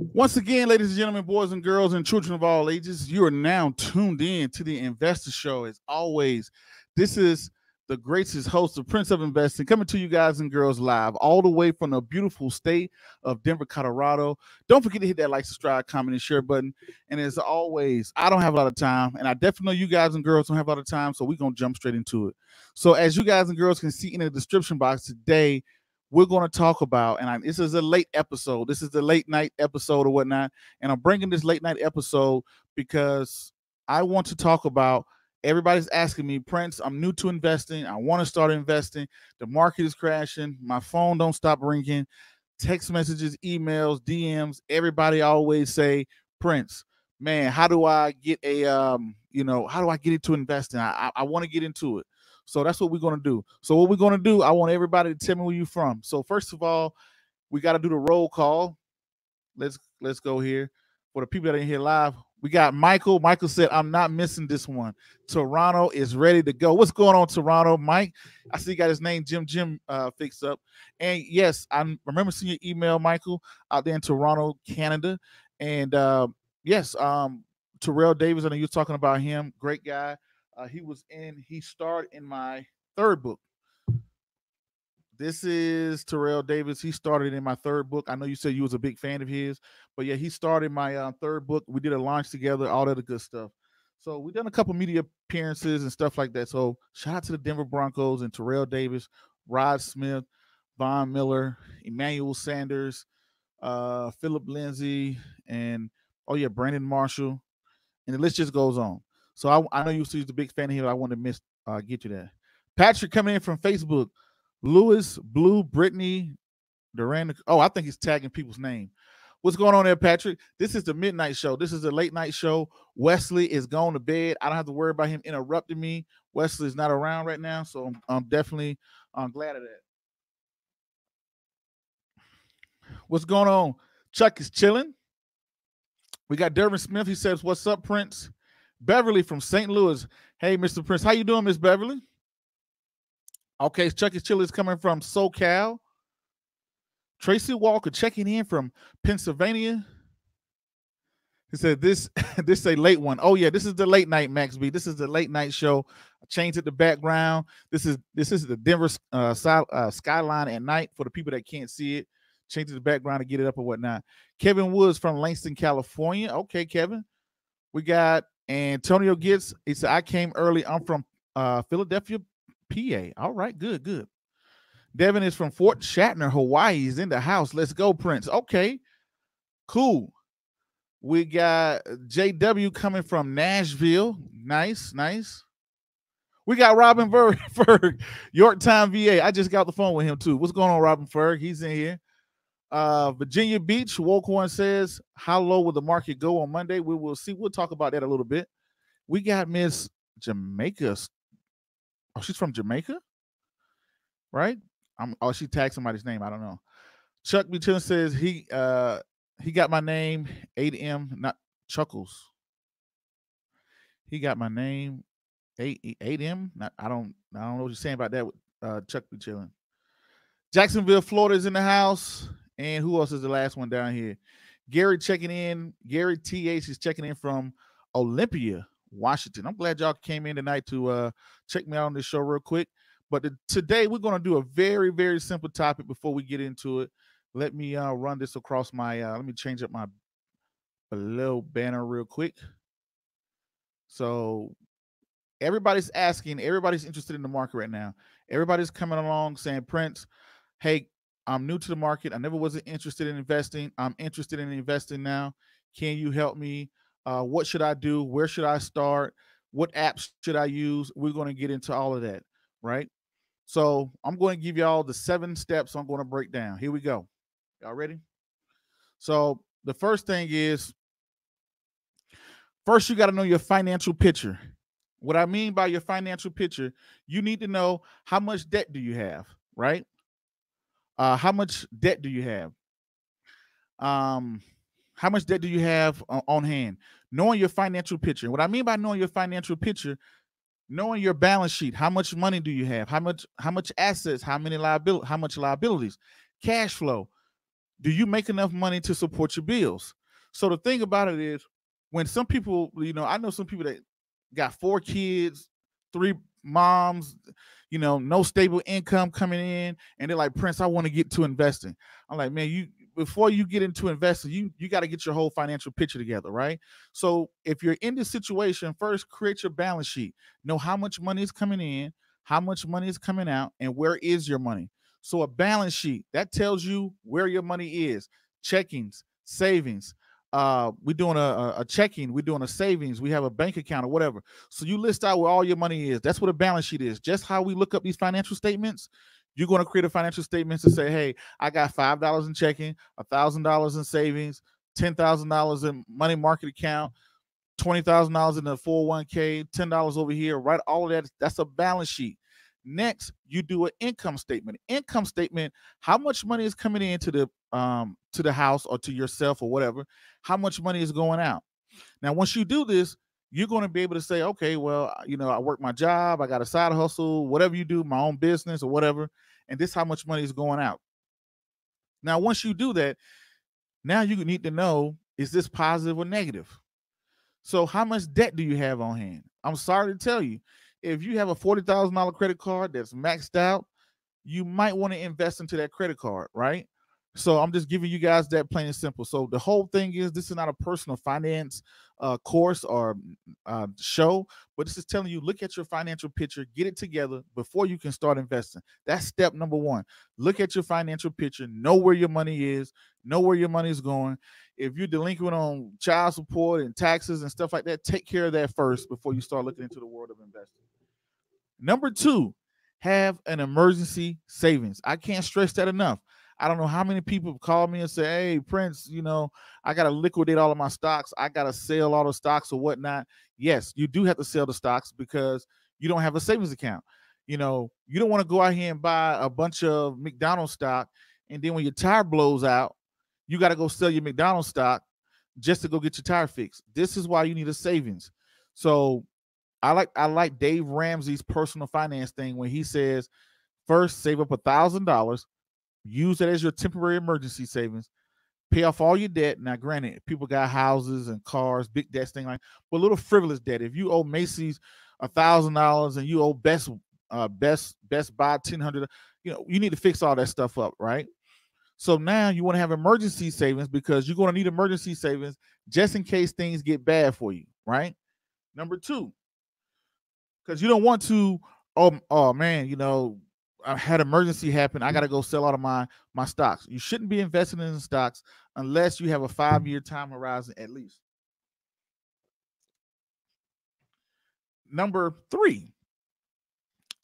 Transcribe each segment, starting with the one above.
Once again, ladies and gentlemen, boys and girls, and children of all ages, you are now tuned in to the Investor Show. As always, this is the greatest host of Prince of Investing coming to you guys and girls live all the way from the beautiful state of Denver, Colorado. Don't forget to hit that like, subscribe, comment, and share button. And as always, I don't have a lot of time, and I definitely know you guys and girls don't have a lot of time, so we're going to jump straight into it. So, as you guys and girls can see in the description box today, we're going to talk about, and I, this is a late episode. This is the late night episode or whatnot. And I'm bringing this late night episode because I want to talk about everybody's asking me, Prince, I'm new to investing. I want to start investing. The market is crashing. My phone don't stop ringing. Text messages, emails, DMs. Everybody always say, Prince, man, how do I get a um, you know, how do I get into investing? I I, I want to get into it. So that's what we're gonna do. So what we're gonna do, I want everybody to tell me where you're from. So first of all, we got to do the roll call. Let's let's go here for the people that are in here live. We got Michael. Michael said, I'm not missing this one. Toronto is ready to go. What's going on, Toronto? Mike, I see you got his name, Jim Jim, uh, fixed up. And yes, I remember seeing your email, Michael, out there in Toronto, Canada. And uh, yes, um, Terrell Davis, I know you're talking about him. Great guy. Uh, he was in, he starred in my third book. This is Terrell Davis. He started in my third book. I know you said you was a big fan of his, but yeah, he started my uh, third book. We did a launch together, all that good stuff. So we done a couple media appearances and stuff like that. So shout out to the Denver Broncos and Terrell Davis, Rod Smith, Von Miller, Emmanuel Sanders, uh, Philip Lindsay, and oh yeah, Brandon Marshall, and the list just goes on. So I, I know you see the big fan of him. I want to miss uh, get you that. Patrick coming in from Facebook. Lewis, Blue, Brittany, Duran. Oh, I think he's tagging people's name. What's going on there, Patrick? This is the midnight show. This is the late night show. Wesley is going to bed. I don't have to worry about him interrupting me. Wesley is not around right now, so I'm, I'm definitely I'm glad of that. What's going on? Chuck is chilling. We got Dervin Smith. He says, "What's up, Prince?" Beverly from St. Louis. Hey, Mr. Prince, how you doing, Miss Beverly? Okay, Chucky's Chili is coming from SoCal. Tracy Walker checking in from Pennsylvania. He said this this is a late one. Oh yeah, this is the late night Max B. This is the late night show. I changed it the background. This is this is the Denver uh, uh, skyline at night for the people that can't see it. Change the background to get it up or whatnot. Kevin Woods from Langston, California. Okay, Kevin. We got Antonio Gets. He said I came early. I'm from uh, Philadelphia, PA. All right, good, good. Devin is from Fort Shafter, Hawaii. He's in the house. Let's go, Prince. Okay, cool. We got JW coming from Nashville. Nice, nice. We got Robin Ferg, Yorktown, VA. I just got the phone with him too. What's going on, Robin Ferg? He's in here. Uh, Virginia Beach, Wokhorn says, How low will the market go on Monday? We will see. We'll talk about that a little bit. We got Miss Jamaica Oh, she's from Jamaica, right? I'm. Oh, she tagged somebody's name. I don't know. Chuck Buchanan says he uh he got my name 8M, not Chuckles. He got my name 8 8M. Not I don't I don't know what you're saying about that. Uh, Chuck Buchanan. Jacksonville, Florida is in the house. And who else is the last one down here? Gary checking in. Gary TH is checking in from Olympia, Washington. I'm glad y'all came in tonight to uh, check me out on this show real quick. But the, today we're going to do a very, very simple topic before we get into it. Let me uh, run this across my, uh, let me change up my little banner real quick. So everybody's asking, everybody's interested in the market right now. Everybody's coming along saying, Prince, hey, I'm new to the market. I never wasn't interested in investing. I'm interested in investing now. Can you help me? Uh, what should I do? Where should I start? What apps should I use? We're going to get into all of that, right? So I'm going to give y'all the seven steps I'm going to break down. Here we go. Y'all ready? So the first thing is first you got to know your financial picture. What I mean by your financial picture, you need to know how much debt do you have, right? Uh, how much debt do you have? Um, how much debt do you have on hand? Knowing your financial picture. What I mean by knowing your financial picture, knowing your balance sheet. How much money do you have? How much how much assets? How many liability? How much liabilities? Cash flow. do you make enough money to support your bills? So the thing about it is when some people, you know, I know some people that got four kids, three moms, you know, no stable income coming in, and they're like, Prince, I want to get to investing. I'm like, man, you before you get into investing, you you got to get your whole financial picture together, right? So if you're in this situation, first create your balance sheet. Know how much money is coming in, how much money is coming out, and where is your money. So a balance sheet that tells you where your money is, checkings, savings, uh we're doing a, a checking we're doing a savings we have a bank account or whatever. So you list out where all your money is. That's what a balance sheet is. Just how we look up these financial statements you're going to create a financial statement to say hey i got five dollars in checking a thousand dollars in savings ten thousand dollars in money market account twenty thousand dollars in the 401k ten dollars over here right? All of that that's a balance sheet Next, you do an income statement. Income statement, how much money is coming into the um to the house or to yourself or whatever, how much money is going out. Now, once you do this, you're going to be able to say, okay, well, you know, I work my job, I got a side hustle, whatever you do, my own business or whatever, and this how much money is going out. Now, once you do that, now you need to know is this positive or negative? So, how much debt do you have on hand? I'm sorry to tell you, if you have a $40,000 credit card that's maxed out, you might want to invest into that credit card, right? So I'm just giving you guys that plain and simple. So the whole thing is this is not a personal finance uh, course or uh, show, but this is telling you look at your financial picture, get it together before you can start investing. That's step number one. Look at your financial picture, know where your money is, know where your money is going. If you're delinquent on child support and taxes and stuff like that, take care of that first before you start looking into the world of investing. Number two, have an emergency savings. I can't stress that enough. I don't know how many people call me and say, Hey, Prince, you know, I got to liquidate all of my stocks. I got to sell all the stocks or whatnot. Yes, you do have to sell the stocks because you don't have a savings account. You know, you don't want to go out here and buy a bunch of McDonald's stock. And then when your tire blows out, you got to go sell your McDonald's stock just to go get your tire fixed. This is why you need a savings. So I like I like Dave Ramsey's personal finance thing when he says, first save up a thousand dollars, use it as your temporary emergency savings, pay off all your debt. Now, granted, people got houses and cars, big debts, thing like, but little frivolous debt. If you owe Macy's a thousand dollars and you owe Best uh Best Best Buy ten hundred, you know, you need to fix all that stuff up, right? So now you want to have emergency savings because you're going to need emergency savings just in case things get bad for you, right? Number two, because you don't want to. Oh, oh man, you know, I had emergency happen. I mm. got to go sell out of my my stocks. You shouldn't be investing in stocks unless you have a mm. five year time horizon at least. Number three,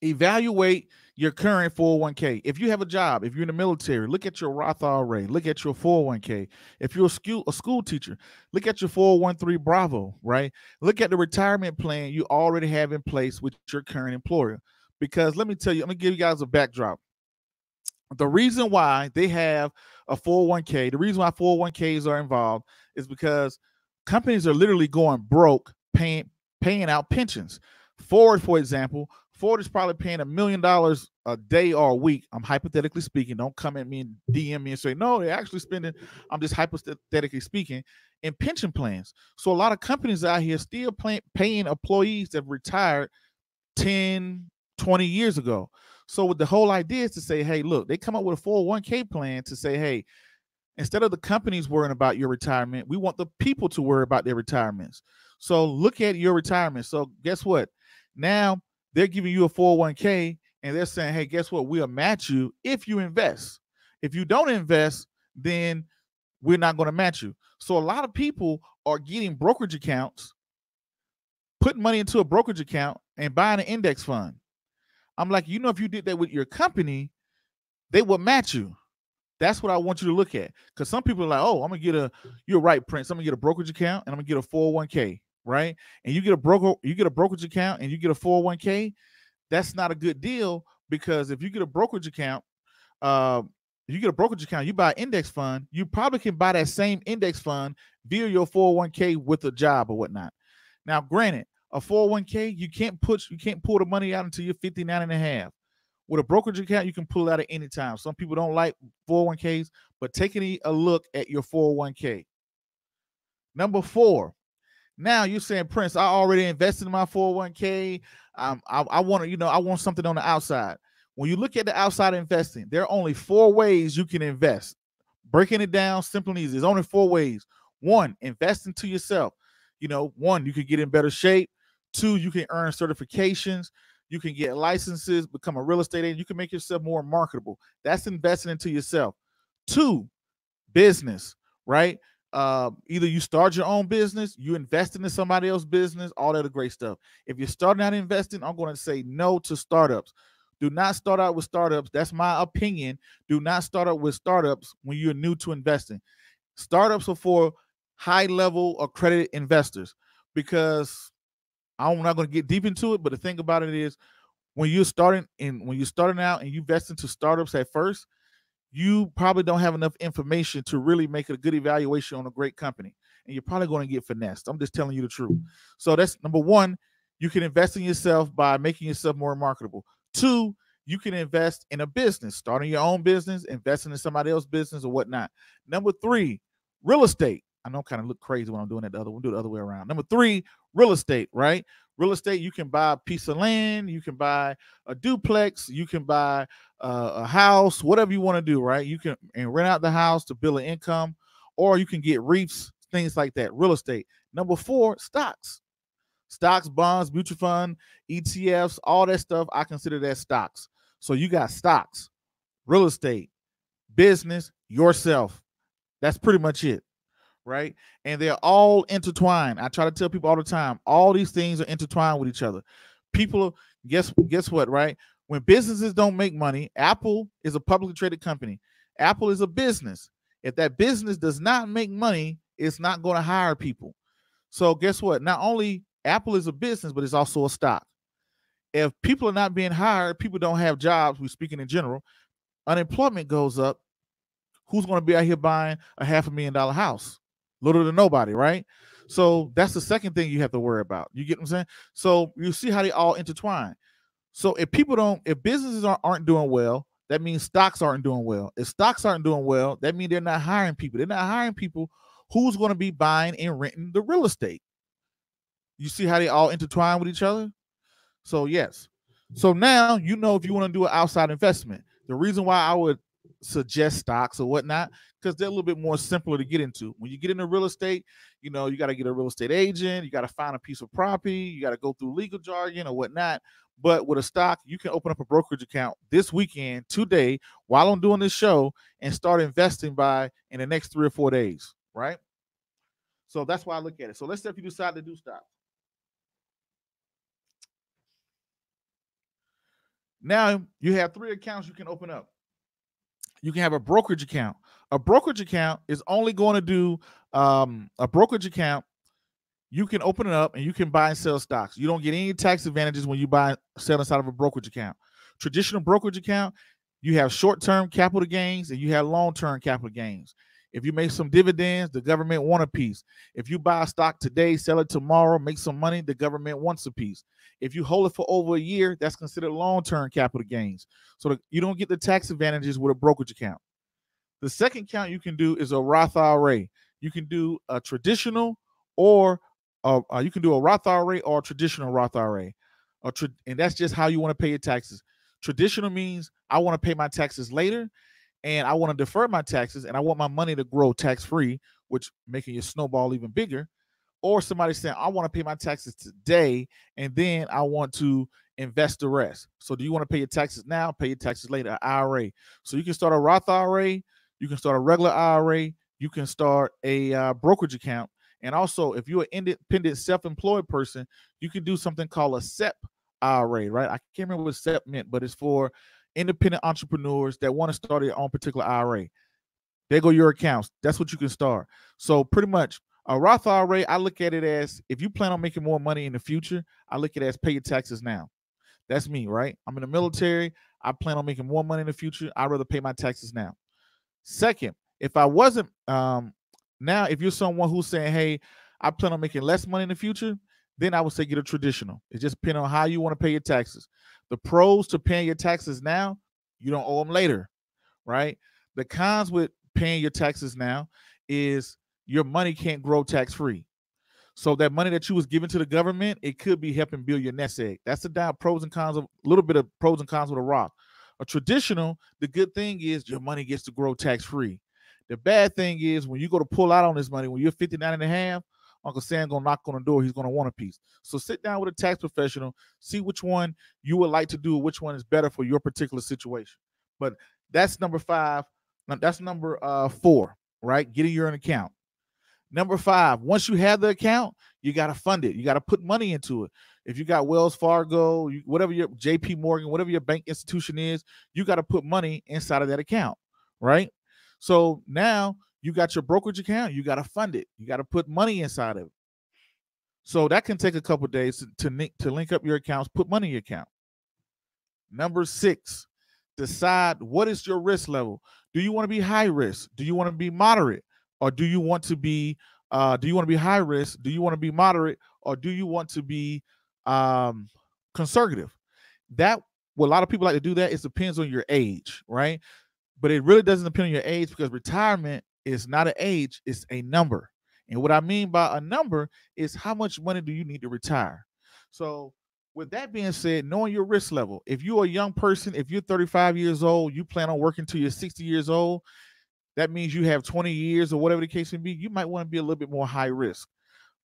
evaluate your current 401k. If you have a job, if you're in the military, look at your Roth IRA, look at your 401k. If you're a school a school teacher, look at your 413 Bravo, right? Look at the retirement plan you already have in place with your current employer. Because let me tell you, I'm gonna give you guys a backdrop. The reason why they have a 401k, the reason why 401ks are involved is because companies are literally going broke paying paying out pensions. Ford, for example, Ford is probably paying a million dollars a day or a week. I'm hypothetically speaking. Don't come at me and DM me and say, no, they're actually spending, I'm just hypothetically speaking, in pension plans. So a lot of companies out here still pay, paying employees that retired 10, 20 years ago. So with the whole idea is to say, hey, look, they come up with a 401k plan to say, hey, instead of the companies worrying about your retirement, we want the people to worry about their retirements. So look at your retirement. So guess what? Now they're giving you a 401k and they're saying, hey, guess what? We'll match you if you invest. If you don't invest, then we're not going to match you. So a lot of people are getting brokerage accounts, putting money into a brokerage account and buying an index fund. I'm like, you know, if you did that with your company, they would match you. That's what I want you to look at. Because some people are like, oh, I'm gonna get a, you're right, Prince. I'm gonna get a brokerage account and I'm gonna get a 401k right? And you get a broker, you get a brokerage account and you get a 401k, that's not a good deal because if you get a brokerage account, uh, you get a brokerage account, you buy an index fund, you probably can buy that same index fund via your 401k with a job or whatnot. Now, granted, a 401k, you can't put you can't pull the money out until you're 59 and a half. With a brokerage account, you can pull it out at any time. Some people don't like 401ks, but taking a look at your 401k. Number four, now you're saying, Prince, I already invested in my 401k. Um, I, I want to, you know, I want something on the outside. When you look at the outside investing, there are only four ways you can invest. Breaking it down, simple and easy. There's only four ways. One, invest into yourself. You know, one, you can get in better shape. Two, you can earn certifications. You can get licenses, become a real estate agent. You can make yourself more marketable. That's investing into yourself. Two, business, right? Uh, either you start your own business, you invest into somebody else's business, all that great stuff. If you're starting out investing, I'm going to say no to startups. Do not start out with startups. That's my opinion. Do not start out with startups when you're new to investing. Startups are for high level accredited investors because I'm not going to get deep into it, but the thing about it is when you're starting and when you're starting out and you invest into startups at first, you probably don't have enough information to really make a good evaluation on a great company. And you're probably going to get finessed. I'm just telling you the truth. So that's number one, you can invest in yourself by making yourself more marketable. Two, you can invest in a business, starting your own business, investing in somebody else's business or whatnot. Number three, real estate. I know kind of look crazy when I'm doing it the other. We'll do it the other way around. Number three, real estate, right? Real estate, you can buy a piece of land, you can buy a duplex, you can buy uh, a house, whatever you want to do, right? You can and rent out the house to build an income, or you can get REITs, things like that. Real estate. Number four, stocks. Stocks, bonds, mutual fund, ETFs, all that stuff. I consider that stocks. So you got stocks, real estate, business, yourself. That's pretty much it right? And they're all intertwined. I try to tell people all the time, all these things are intertwined with each other. People, guess guess what, right? When businesses don't make money, Apple is a publicly traded company. Apple is a business. If that business does not make money, it's not going to hire people. So guess what? Not only Apple is a business, but it's also a stock. If people are not being hired, people don't have jobs. We're speaking in general. Unemployment goes up. Who's going to be out here buying a half a million dollar house? little to nobody, right? So that's the second thing you have to worry about. You get what I'm saying? So you see how they all intertwine. So if people don't, if businesses aren't, doing well, that means stocks aren't doing well. If stocks aren't doing well, that means they're not hiring people. They're not hiring people who's going to be buying and renting the real estate. You see how they all intertwine with each other? So yes. So now you know if you want to do an outside investment. The reason why I would suggest stocks or whatnot because they're a little bit more simpler to get into. When you get into real estate, you know, you got to get a real estate agent, you got to find a piece of property, you got to go through legal jargon or whatnot. But with a stock, you can open up a brokerage account this weekend, today, while I'm doing this show, and start investing by in the next three or four days, right? So that's why I look at it. So let's say if you decide to do stocks. Now you have three accounts you can open up you can have a brokerage account. A brokerage account is only going to do um, a brokerage account. You can open it up and you can buy and sell stocks. You don't get any tax advantages when you buy and sell inside of a brokerage account. Traditional brokerage account, you have short-term capital gains and you have long-term capital gains. If you make some dividends, the government want a piece. If you buy a stock today, sell it tomorrow, make some money, the government wants a piece. If you hold it for over a year, that's considered long-term capital gains. So you don't get the tax advantages with a brokerage account. The second account you can do is a Roth IRA. You can do a traditional or uh, uh, you can do a Roth IRA or a traditional Roth IRA. Tra- and that's just how you want to pay your taxes. Traditional means I want to pay my taxes later and I want to defer my taxes and I want my money to grow tax free, which making your snowball even bigger. Or somebody saying, I want to pay my taxes today and then I want to invest the rest. So, do you want to pay your taxes now? Pay your taxes later, IRA. So, you can start a Roth IRA, you can start a regular IRA, you can start a uh, brokerage account. And also, if you're an independent self employed person, you can do something called a SEP IRA, right? I can't remember what SEP meant, but it's for independent entrepreneurs that want to start their own particular IRA. There go your accounts. That's what you can start. So pretty much a Roth IRA, I look at it as if you plan on making more money in the future, I look at it as pay your taxes now. That's me, right? I'm in the military. I plan on making more money in the future. I'd rather pay my taxes now. Second, if I wasn't um now, if you're someone who's saying, hey, I plan on making less money in the future, then I would say get a traditional. It just depends on how you want to pay your taxes. The pros to paying your taxes now, you don't owe them later, right? The cons with paying your taxes now is your money can't grow tax free. So that money that you was giving to the government, it could be helping build your nest egg. That's the down pros and cons of a little bit of pros and cons with a Roth. A traditional, the good thing is your money gets to grow tax free. The bad thing is when you go to pull out on this money, when you're 59 and a half, Uncle Sam gonna knock on the door. He's gonna want a piece. So sit down with a tax professional, see which one you would like to do, which one is better for your particular situation. But that's number five. That's number uh four, right? Getting your own account. Number five, once you have the account, you got to fund it. You got to put money into it. If you got Wells Fargo, whatever your JP Morgan, whatever your bank institution is, you got to put money inside of that account, right? So now you got your brokerage account, you got to fund it. You got to put money inside of it. So that can take a couple days to, to link, to link up your accounts, put money in your account. Number six, decide what is your risk level. Do you want to be high risk? Do you want to be moderate? Or do you want to be uh, do you want to be high risk? Do you want to be moderate? Or do you want to be um, conservative? That what a lot of people like to do that. It depends on your age, right? But it really doesn't depend on your age because retirement is not an age, it's a number. And what I mean by a number is how much money do you need to retire? So, with that being said, knowing your risk level, if you're a young person, if you're 35 years old, you plan on working till you're 60 years old, that means you have 20 years or whatever the case may be, you might want to be a little bit more high risk.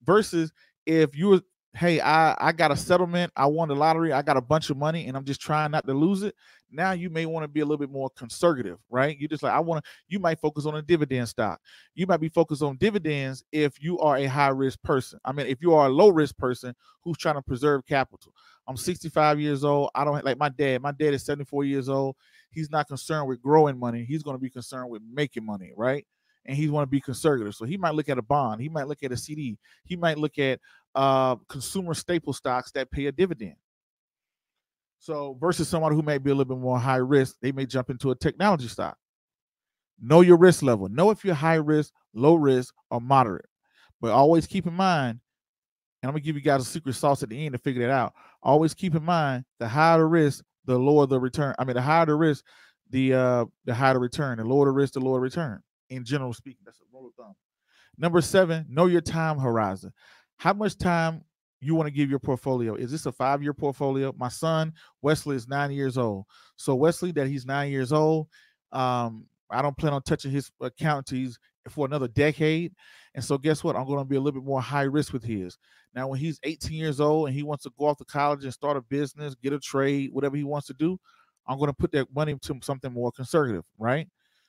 Versus if you're hey, I I got a settlement, I won the lottery, I got a bunch of money, and I'm just trying not to lose it. Now you may want to be a little bit more conservative, right? You just like I want to. You might focus on a dividend stock. You might be focused on dividends if you are a high risk person. I mean, if you are a low risk person who's trying to preserve capital. I'm 65 years old. I don't like my dad. My dad is 74 years old. He's not concerned with growing money. He's going to be concerned with making money, right? And he's want to be conservative. So he might look at a bond. He might look at a CD. He might look at uh, consumer staple stocks that pay a dividend. So versus someone who may be a little bit more high risk, they may jump into a technology stock. Know your risk level. Know if you're high risk, low risk, or moderate. But always keep in mind, and I'm gonna give you guys a secret sauce at the end to figure that out. Always keep in mind the higher the risk, the lower the return. I mean, the higher the risk, the uh the higher the return. The lower the risk, the lower return. In general speaking, that's a rule of thumb. Number seven, know your time horizon how much time you want to give your portfolio. Is this a five year portfolio? My son Wesley is nine years old. So Wesley, that he's nine years old, um, I don't plan on touching his account he's for another decade. And so guess what? I'm going to be a little bit more high risk with his. Now, when he's 18 years old and he wants to go off to college and start a business, get a trade, whatever he wants to do, I'm going to put that money to something more conservative, right?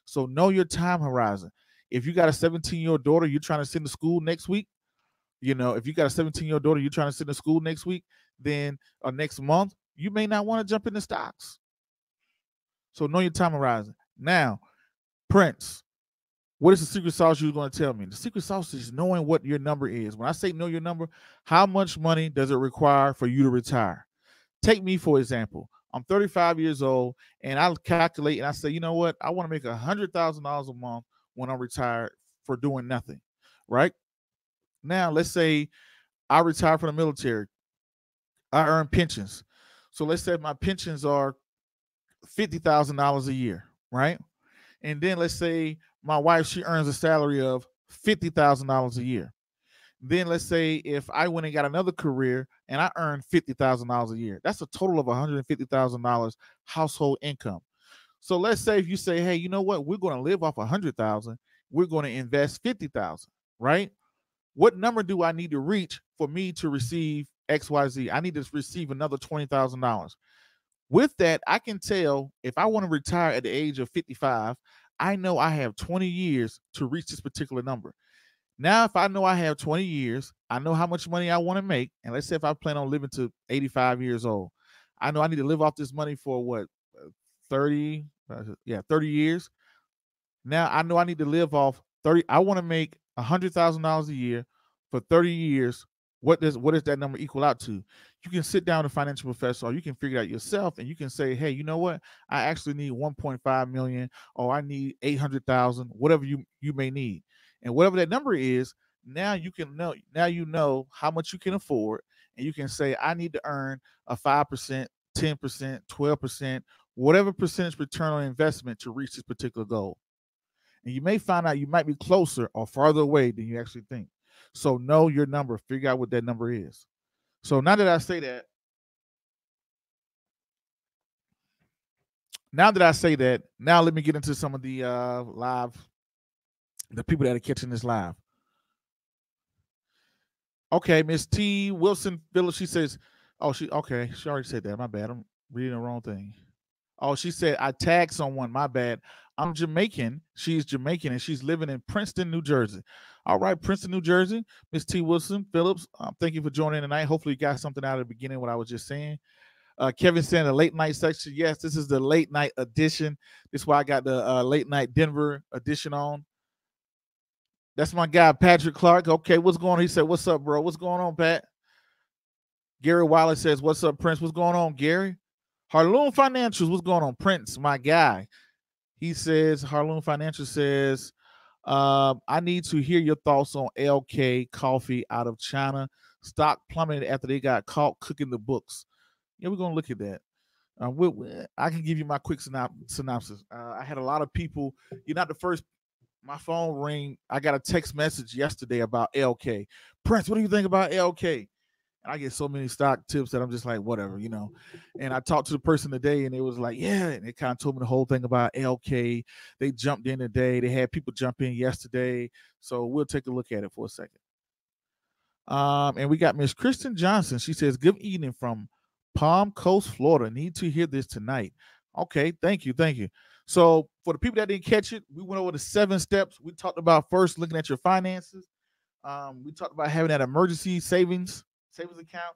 So know your time horizon. If you got a 17 year old daughter you're trying to send to school next week, you know, if you got a 17 year old daughter, you're trying to send to school next week, then or next month, you may not want to jump into stocks. So know your time horizon. Now, Prince, what is the secret sauce you're going to tell me? The secret sauce is knowing what your number is. When I say know your number, how much money does it require for you to retire? Take me for example. I'm 35 years old, and I calculate and I say, you know what? I want to make a hundred thousand dollars a month when I'm retired for doing nothing, right? Now, let's say I retire from the military. I earn pensions. So let's say my pensions are $50,000 a year, right? And then let's say my wife, she earns a salary of $50,000 a year. Then let's say if I went and got another career and I earned $50,000 a year, that's a total of $150,000 household income. So let's say if you say, hey, you know what? We're going to live off a 100,000, we're going to invest 50,000, right? what number do I need to reach for me to receive XYZ? I need to receive another $20,000. With that, I can tell if I want to retire at the age of 55, I know I have 20 years to reach this particular number. Now, if I know I have 20 years, I know how much money I want to make. And let's say if I plan on living to 85 years old, I know I need to live off this money for what, uh, 30, uh, yeah, 30 years. Now I know I need to live off 30. I want to make $100,000 a year for 30 years, what does what does that number equal out to? You can sit down with a financial professor or you can figure it out yourself and you can say, hey, you know what? I actually need 1.5 million or I need 800,000, whatever you you may need. And whatever that number is, now you can know now you know how much you can afford and you can say I need to earn a 5% 10%, 12%, whatever percentage return on investment to reach this particular goal. And you may find out you might be closer or farther away than you actually think. So know your number, figure out what that number is. So now that I say that, now that I say that, now let me get into some of the uh live, the people that are catching this live. Okay, Miss T Wilson Phillips, she says, Oh, she okay, she already said that. My bad. I'm reading the wrong thing. Oh, she said I tagged someone. My bad. I'm Jamaican. She's Jamaican and she's living in Princeton, New Jersey. All right, Princeton, New Jersey. Miss T. Wilson Phillips. Um, thank you for joining tonight. Hopefully, you got something out of the beginning what I was just saying. Uh, Kevin saying the late night section. Yes, this is the late night edition. This is why I got the uh, late night Denver edition on. That's my guy, Patrick Clark. Okay, what's going on? He said, What's up, bro? What's going on, Pat? Gary Wallace says, What's up, Prince? What's going on, Gary? Harloon Financials, what's going on? Prince, my guy. He says, Harloon Financial says, uh, I need to hear your thoughts on LK coffee out of China. Stock plummeted after they got caught cooking the books. Yeah, we're gonna look at that. Uh, we, we, I can give you my quick synop- synopsis. Uh, I had a lot of people. You're not the first. My phone ring. I got a text message yesterday about LK. Prince, what do you think about LK? And I get so many stock tips that I'm just like, whatever, you know. And I talked to the person today, and it was like, yeah, and it kind of told me the whole thing about LK. They jumped in today. They had people jump in yesterday. So we'll take a look at it for a second. Um, and we got Miss Kristen Johnson. She says, Good evening from Palm Coast, Florida. Need to hear this tonight. Okay, thank you, thank you. So for the people that didn't catch it, we went over the seven steps. We talked about first looking at your finances. Um, we talked about having that emergency savings savings account.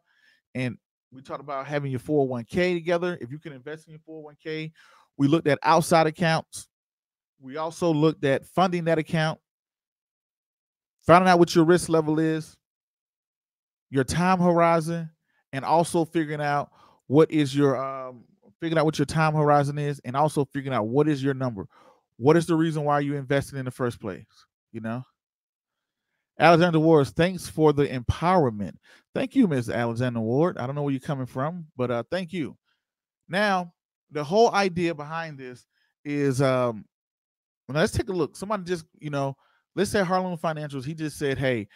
And we talked about having your 401k together. If you can invest in your 401k, we looked at outside accounts. We also looked at funding that account, finding out what your risk level is, your time horizon, and also figuring out what is your um figuring out what your time horizon is, and also figuring out what is your number. What is the reason why you invested in the first place? You know, Alexander Ward, thanks for the empowerment. Thank you, Ms. Alexander Ward. I don't know where you're coming from, but uh, thank you. Now, the whole idea behind this is um let's take a look. Somebody just, you know, let's say Harlem Financials, he just said, Hey,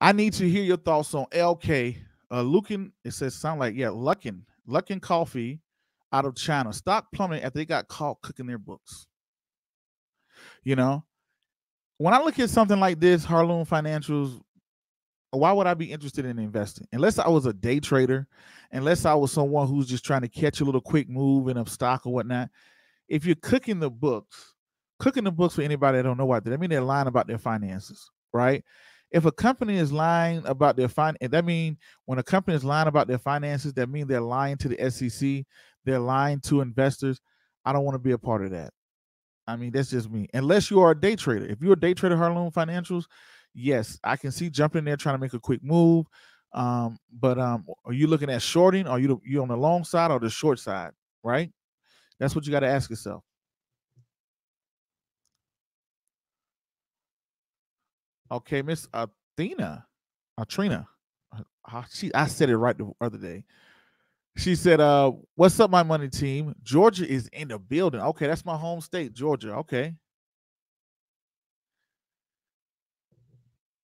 I need to hear your thoughts on LK. Uh Lukin, it says sound like, yeah, Luckin, Luckin Coffee out of China. Stock plummeting after they got caught cooking their books. You know, when I look at something like this, Harloon Financials, why would I be interested in investing? Unless I was a day trader, unless I was someone who's just trying to catch a little quick move in a stock or whatnot. If you're cooking the books, cooking the books for anybody that don't know what that, mean they're lying about their finances, right? If a company is lying about their fin, that means when a company is lying about their finances, that means they're lying to the SEC, they're lying to investors. I don't want to be a part of that. I mean, that's just me. Unless you are a day trader. If you're a day trader, Harloon Financials, yes, I can see jumping there trying to make a quick move. Um, but um, are you looking at shorting? Are you you on the long side or the short side? Right? That's what you got to ask yourself. Okay, Miss Athena, Atrina. Uh, she, I said it right the other day. She said, uh, what's up, my money team? Georgia is in the building. Okay, that's my home state, Georgia. Okay.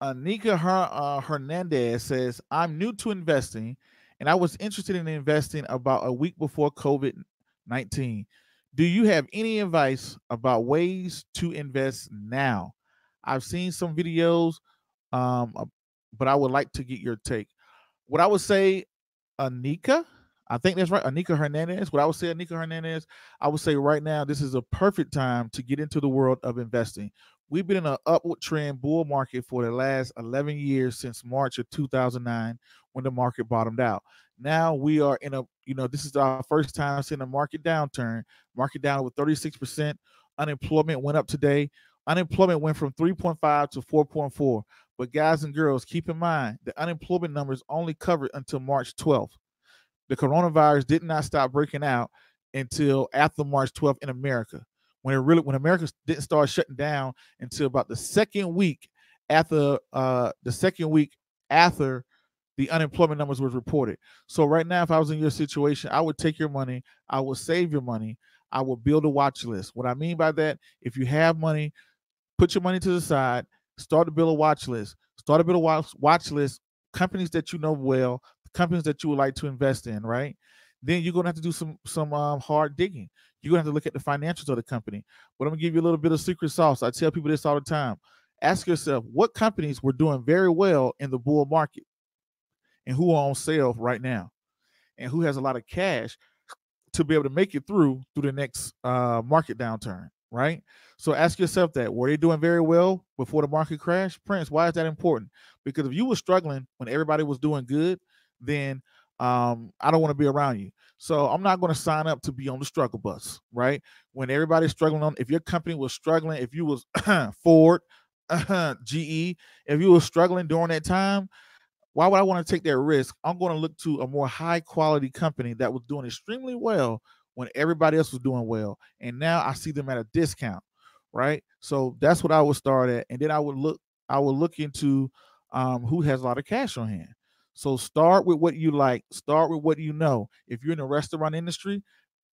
Anika Her- uh, Hernandez says, I'm new to investing and I was interested in investing about a week before COVID 19. Do you have any advice about ways to invest now? I've seen some videos, um, uh, but I would like to get your take. What I would say, Anika, I think that's right. Anika Hernandez. What I would say, Anika Hernandez, I would say right now, this is a perfect time to get into the world of investing. We've been in an upward trend bull market for the last 11 years since March of 2009 when the market bottomed out. Now we are in a, you know, this is our first time seeing a market downturn. Market down with 36%. Unemployment went up today. Unemployment went from 3.5 to 4.4. But guys and girls, keep in mind the unemployment numbers only covered until March 12th the coronavirus did not stop breaking out until after March 12th in America. When it really when America didn't start shutting down until about the second week after uh the second week after the unemployment numbers was reported. So right now, if I was in your situation, I would take your money, I would save your money, I would build a watch list. What I mean by that, if you have money, put your money to the side, start to build a watch list. Start to build a watch, watch list, companies that you know well, companies that you would like to invest in, right? Then you're gonna have to do some some um, hard digging. You're gonna have to look at the financials of the company. But I'm gonna give you a little bit of secret sauce. I tell people this all the time. Ask yourself what companies were doing very well in the bull market and who are on sale right now and who has a lot of cash to be able to make it through through the next uh, market downturn, right? So ask yourself that were they doing very well before the market crash? Prince, why is that important? Because if you were struggling when everybody was doing good, then um, I don't want to be around you. So I'm not going to sign up to be on the struggle bus, right? When everybody's struggling on, if your company was struggling, if you was Ford, GE, if you were struggling during that time, why would I want to take that risk? I'm going to look to a more high quality company that was doing extremely well when everybody else was doing well. And now I see them at a discount, right? So that's what I would start at. And then I would look, I would look into um, who has a lot of cash on hand. So start with what you like, start with what you know. If you're in the restaurant industry,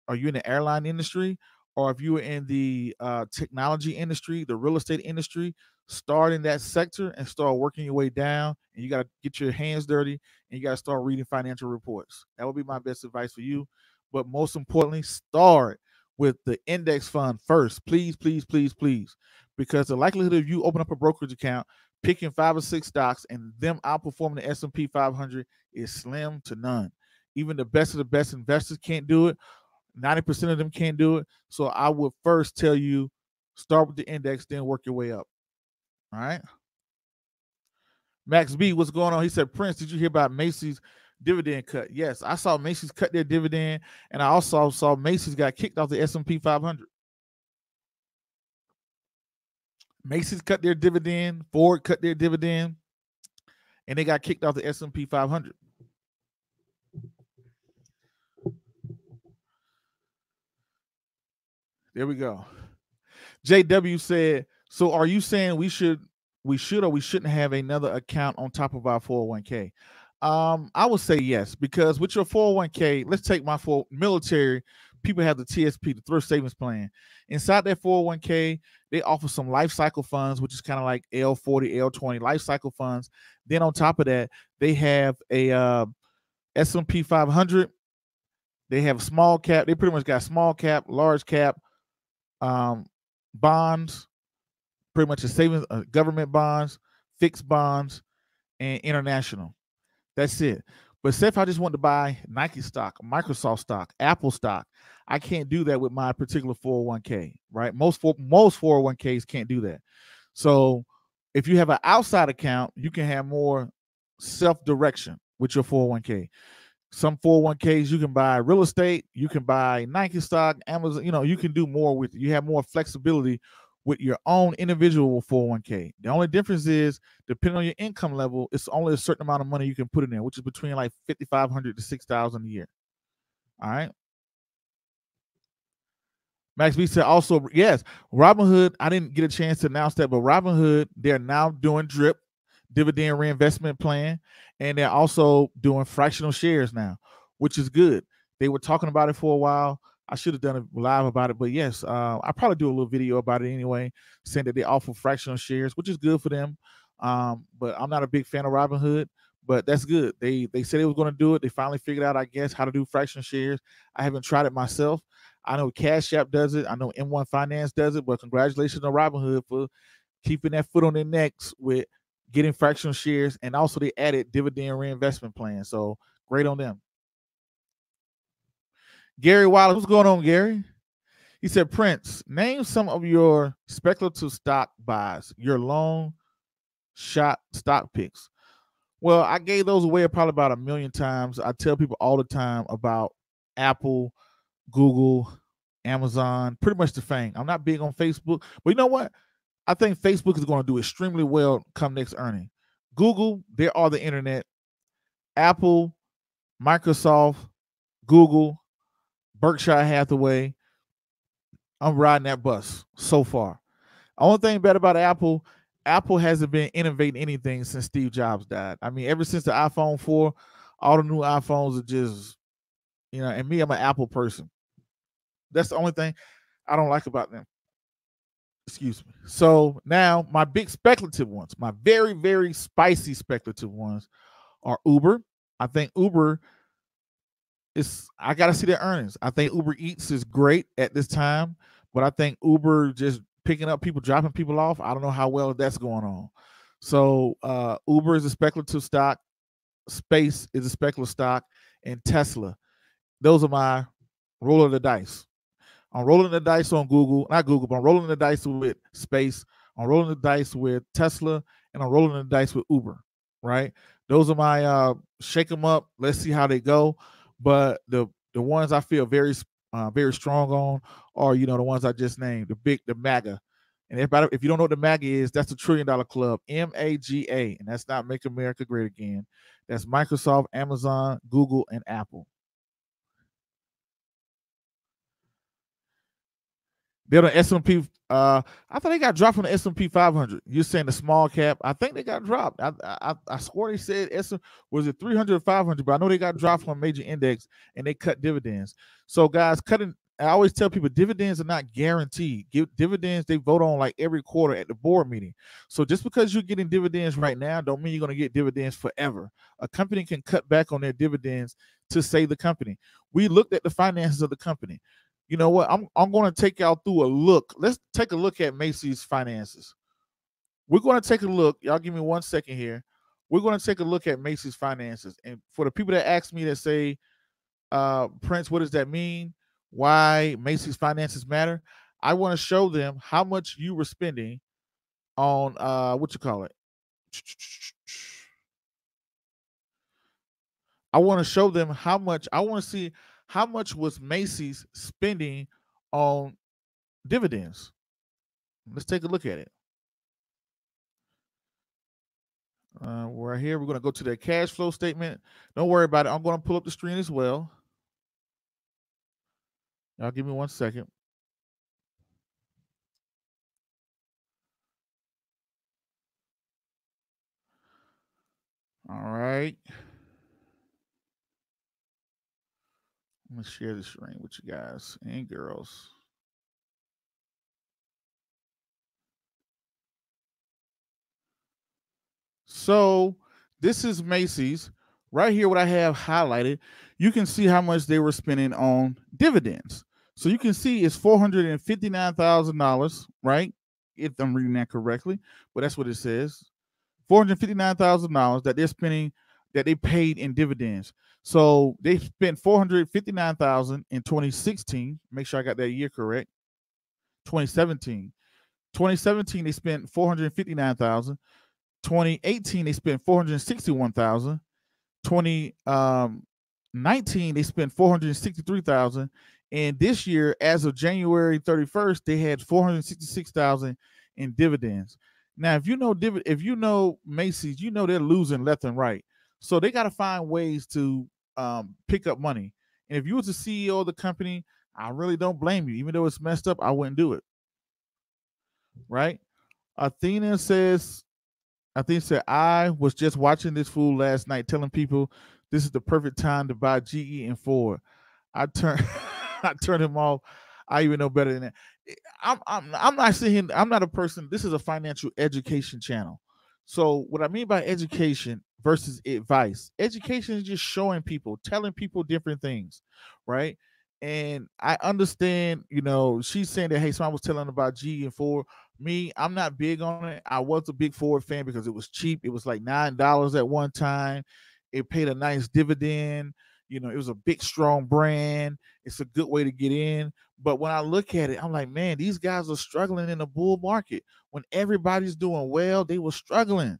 are you in the airline industry, or if you're in the uh, technology industry, the real estate industry, start in that sector and start working your way down and you got to get your hands dirty and you got to start reading financial reports that would be my best advice for you but most importantly start with the index fund first. Please please please please. Because the likelihood of you open up a brokerage account picking five or six stocks and them outperforming the s&p 500 is slim to none. Even the best of the best investors can't do it. 90% of them can't do it. So i would first tell you start with the index then work your way up. All right. Max B, what's going on? He said, Prince, did you hear about Macy's dividend cut? Yes, I saw Macy's cut their dividend, and I also saw Macy's got kicked off the S&P 500. Macy's cut their dividend, Ford cut their dividend, and they got kicked off the S&P 500. There we go. JW said, so are you saying we should we should or we shouldn't have another account on top of our 401k? Um, I would say yes, because with your 401k, let's take my full military, people have the TSP, the thrift savings plan. Inside that 401k, they offer some life cycle funds, which is kind of like L40, L20 life cycle funds. Then on top of that, they have a uh, S&P 500. They have small cap. They pretty much got small cap, large cap, um, bonds, pretty much a savings, uh, government bonds, fixed bonds, and international. That's it. But say if I just want to buy Nike stock, Microsoft stock, Apple stock, I can't do that with my particular 401k, right? Most for, most 401ks can't do that. So if you have an outside account, you can have more self-direction with your 401k. Some 401ks you can buy real estate, you can buy Nike stock, Amazon, you know, you can do more with you have more flexibility with your own individual 401k. The only difference is depending on your income level, it's only a certain amount of money you can put in there, which is between like 5500 to 6000 a year. All right. Max B said also, yes, Robinhood, I didn't get a chance to announce that, but Robinhood, they're now doing drip dividend reinvestment plan, and they're also doing fractional shares now, which is good. They were talking about it for a while. I should have done a live about it, but yes, uh, I probably do a little video about it anyway, saying that they offer fractional shares, which is good for them. Um, but I'm not a big fan of Robinhood, but that's good. They they said they was going to do it. They finally figured out, I guess, how to do fractional shares. I haven't tried it myself. I know Cash App does it. I know M1 Finance does it. But congratulations on Robinhood for keeping that foot on their necks with getting fractional shares, and also they added dividend reinvestment plan. So great on them. Gary Wallace, what's going on, Gary? He said, Prince, name some of your speculative stock buys, your long shot stock picks. Well, I gave those away probably about a million times. I tell people all the time about Apple, Google, Amazon, pretty much the thing. I'm not big on Facebook, but you know what? I think Facebook is going to do extremely well come next earning. Google, they are all the internet. Apple, Microsoft, Google, Berkshire Hathaway. I'm riding that bus so far. Only thing bad about Apple, Apple hasn't been innovating anything since Steve Jobs died. I mean, ever since the iPhone 4, all the new iPhones are just, you know, and me, I'm an Apple person. That's the only thing I don't like about them. Excuse me. So now my big speculative ones, my very, very spicy speculative ones are Uber. I think Uber is I gotta see their earnings. I think Uber Eats is great at this time, but I think Uber just picking up people, dropping people off. I don't know how well that's going on. So uh Uber is a speculative stock, Space is a speculative stock, and Tesla. Those are my roll of the dice. I'm rolling the dice on Google, not Google, but I'm rolling the dice with Space. I'm rolling the dice with Tesla, and I'm rolling the dice with Uber. Right? Those are my uh shake them up. Let's see how they go. But the the ones I feel very uh, very strong on are you know the ones I just named, the big the MAGA. And if if you don't know what the MAGA is, that's the trillion dollar club, M A G A, and that's not Make America Great Again. That's Microsoft, Amazon, Google, and Apple. They're the S&P. Uh, I thought they got dropped from the S&P 500. You're saying the small cap. I think they got dropped. I I, I swore they said S was it 300 or 500, but I know they got dropped from a major index and they cut dividends. So guys, cutting. I always tell people dividends are not guaranteed. Give dividends they vote on like every quarter at the board meeting. So just because you're getting dividends right now, don't mean you're going to get dividends forever. A company can cut back on their dividends to save the company. We looked at the finances of the company you know what? I'm I'm going to take y'all through a look. Let's take a look at Macy's finances. We're going to take a look. Y'all give me one second here. We're going to take a look at Macy's finances. And for the people that ask me that say, uh, Prince, what does that mean? Why Macy's finances matter? I want to show them how much you were spending on uh what you call it. I want to show them how much I want to see how much was Macy's spending on dividends? Let's take a look at it. Uh, right here, we're going to go to the cash flow statement. Don't worry about it. I'm going to pull up the screen as well. Y'all give me one second. All right. I'm gonna share the screen with you guys and girls. So this is Macy's. Right here, what I have highlighted, you can see how much they were spending on dividends. So you can see it's $459,000, right? If I'm reading that correctly, but that's what it says. $459,000 that they're spending that they paid in dividends. So they spent 459,000 in 2016. Make sure I got that year correct. 2017. 2017 they spent 459,000. 2018 they spent 461,000. 2019 um, they spent 463,000 and this year as of January 31st they had 466,000 in dividends. Now if you know if you know Macy's, you know they're losing left and right. So they got to find ways to um, pick up money. And if you was the CEO of the company, I really don't blame you. Even though it's messed up, I wouldn't do it. Right? Athena says, Athena said, I was just watching this fool last night telling people this is the perfect time to buy GE and Ford. I turned I turned him off. I even know better than that. Eh, I'm I'm I'm not saying I'm not a person. This is a financial education channel. So what I mean by education versus advice. Education is just showing people, telling people different things, right? And I understand, you know, she's saying that hey, someone was telling about G and Ford. Me, I'm not big on it. I was a big Ford fan because it was cheap. It was like nine dollars at one time. It paid a nice dividend. You know, it was a big, strong brand. It's a good way to get in. But when I look at it, I'm like, man, these guys are struggling in the bull market. When everybody's doing well, they were struggling.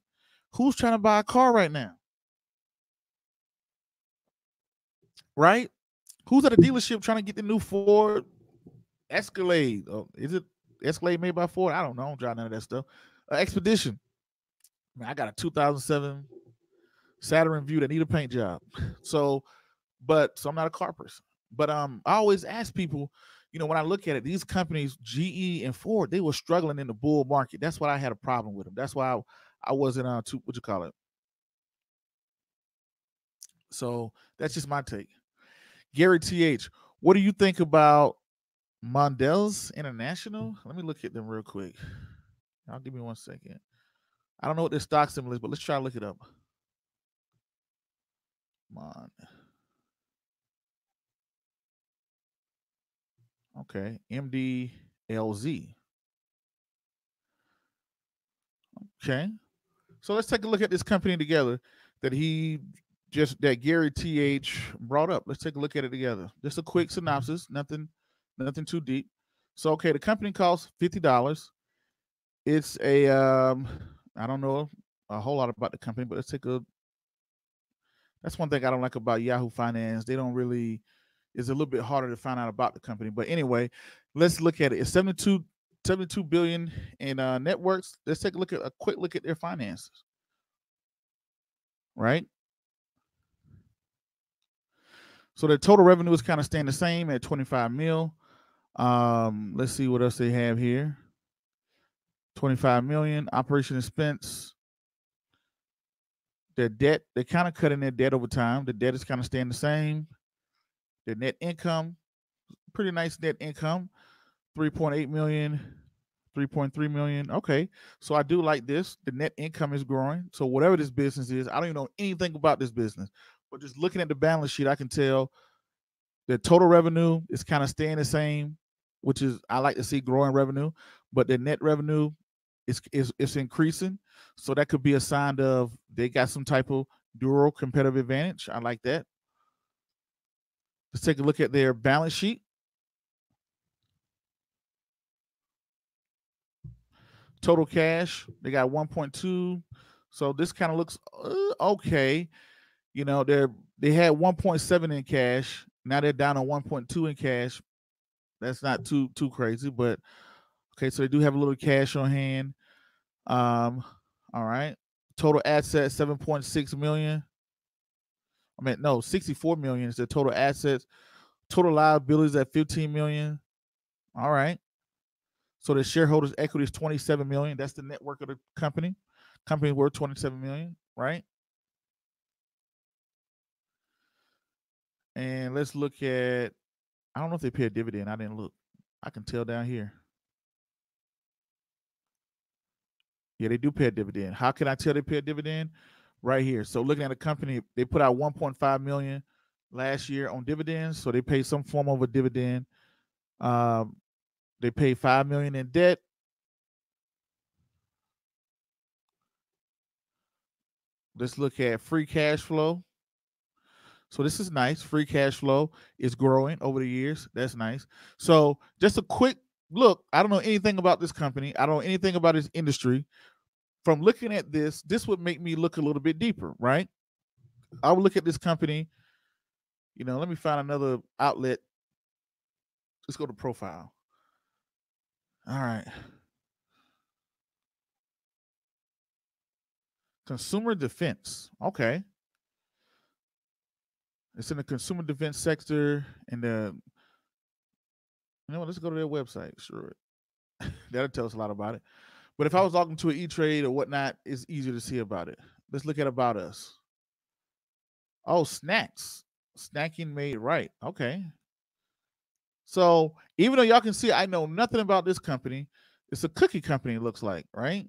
Who's trying to buy a car right now? Right? Who's at a dealership trying to get the new Ford Escalade? Oh, is it Escalade made by Ford? I don't know. I don't drive none of that stuff. Uh, Expedition. Man, I got a 2007 Saturn Vue that need a paint job. So, but so I'm not a car person. But um, I always ask people, you know, when I look at it, these companies, GE and Ford, they were struggling in the bull market. That's why I had a problem with them. That's why I, I wasn't uh too what you call it. So that's just my take. Gary TH, what do you think about Mondelez International? Let me look at them real quick. I'll give me one second. I don't know what their stock symbol is, but let's try to look it up. Mon. Okay, MDLZ. Okay, so let's take a look at this company together that he just that Gary Th brought up. Let's take a look at it together. Just a quick synopsis, nothing, nothing too deep. So okay, the company costs fifty dollars. It's a um, I don't know a whole lot about the company, but let's take a. That's one thing I don't like about Yahoo Finance. They don't really is a little bit harder to find out about the company. But anyway, let's look at it. It's 72, 72 billion in uh, networks. Let's take a look at a quick look at their finances. Right. So the total revenue is kind of staying the same at 25 mil. Um, let's see what else they have here. 25 million operation expense. Their debt, they're kind of cutting their debt over time. The debt is kind of staying the same. The net income, pretty nice net income, 3.8 million, 3.3 million. Okay. So I do like this. The net income is growing. So whatever this business is, I don't even know anything about this business, but just looking at the balance sheet, I can tell the total revenue is kind of staying the same, which is I like to see growing revenue, but the net revenue is is it's increasing. So that could be a sign of they got some type of dual competitive advantage. I like that. Let's take a look at their balance sheet. Total cash, they got 1.2. So this kind of looks uh, okay. You know, they're they had 1.7 in cash. Now they're down on 1.2 in cash. That's not too too crazy, but okay, so they do have a little cash on hand. Um, all right. Total assets 7.6 million. I mean, no, 64 million is the total assets. Total liabilities at 15 million. All right. So the shareholders' equity is 27 million. That's the network of the company. Company worth 27 million, right? And let's look at I don't know if they pay a dividend. I didn't look. I can tell down here. Yeah, they do pay a dividend. How can I tell they pay a dividend? Right here. So looking at a company, they put out 1.5 million last year on dividends. So they pay some form of a dividend. Um, they pay five million in debt. Let's look at free cash flow. So this is nice. Free cash flow is growing over the years. That's nice. So just a quick look. I don't know anything about this company. I don't know anything about this industry from looking at this, this would make me look a little bit deeper, right? I would look at this company. You know, let me find another outlet. Let's go to profile. All right. Consumer defense. Okay. It's in the consumer defense sector and the you know what, let's go to their website. Sure. That'll tell us a lot about it. But if I was talking to an E Trade or whatnot, it's easier to see about it. Let's look at about us. Oh, snacks. Snacking made right. Okay. So even though y'all can see I know nothing about this company, it's a cookie company, it looks like, right?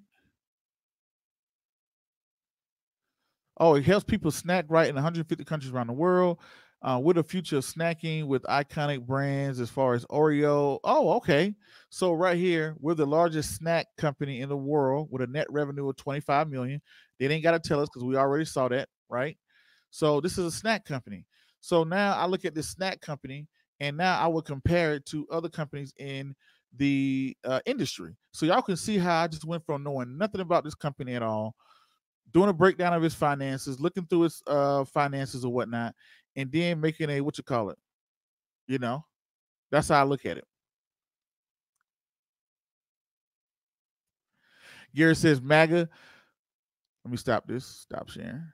Oh, it helps people snack right in 150 countries around the world. Uh, with a future snacking with iconic brands as far as Oreo. Oh, okay. So right here, we're the largest snack company in the world with a net revenue of 25 million. They didn't got to tell us because we already saw that, right? So this is a snack company. So now I look at this snack company, and now I would compare it to other companies in the uh, industry. So y'all can see how I just went from knowing nothing about this company at all, doing a breakdown of his finances, looking through his uh, finances or whatnot, and then making a what you call it. You know, that's how I look at it. Gary says MAGA. Let me stop this. Stop sharing.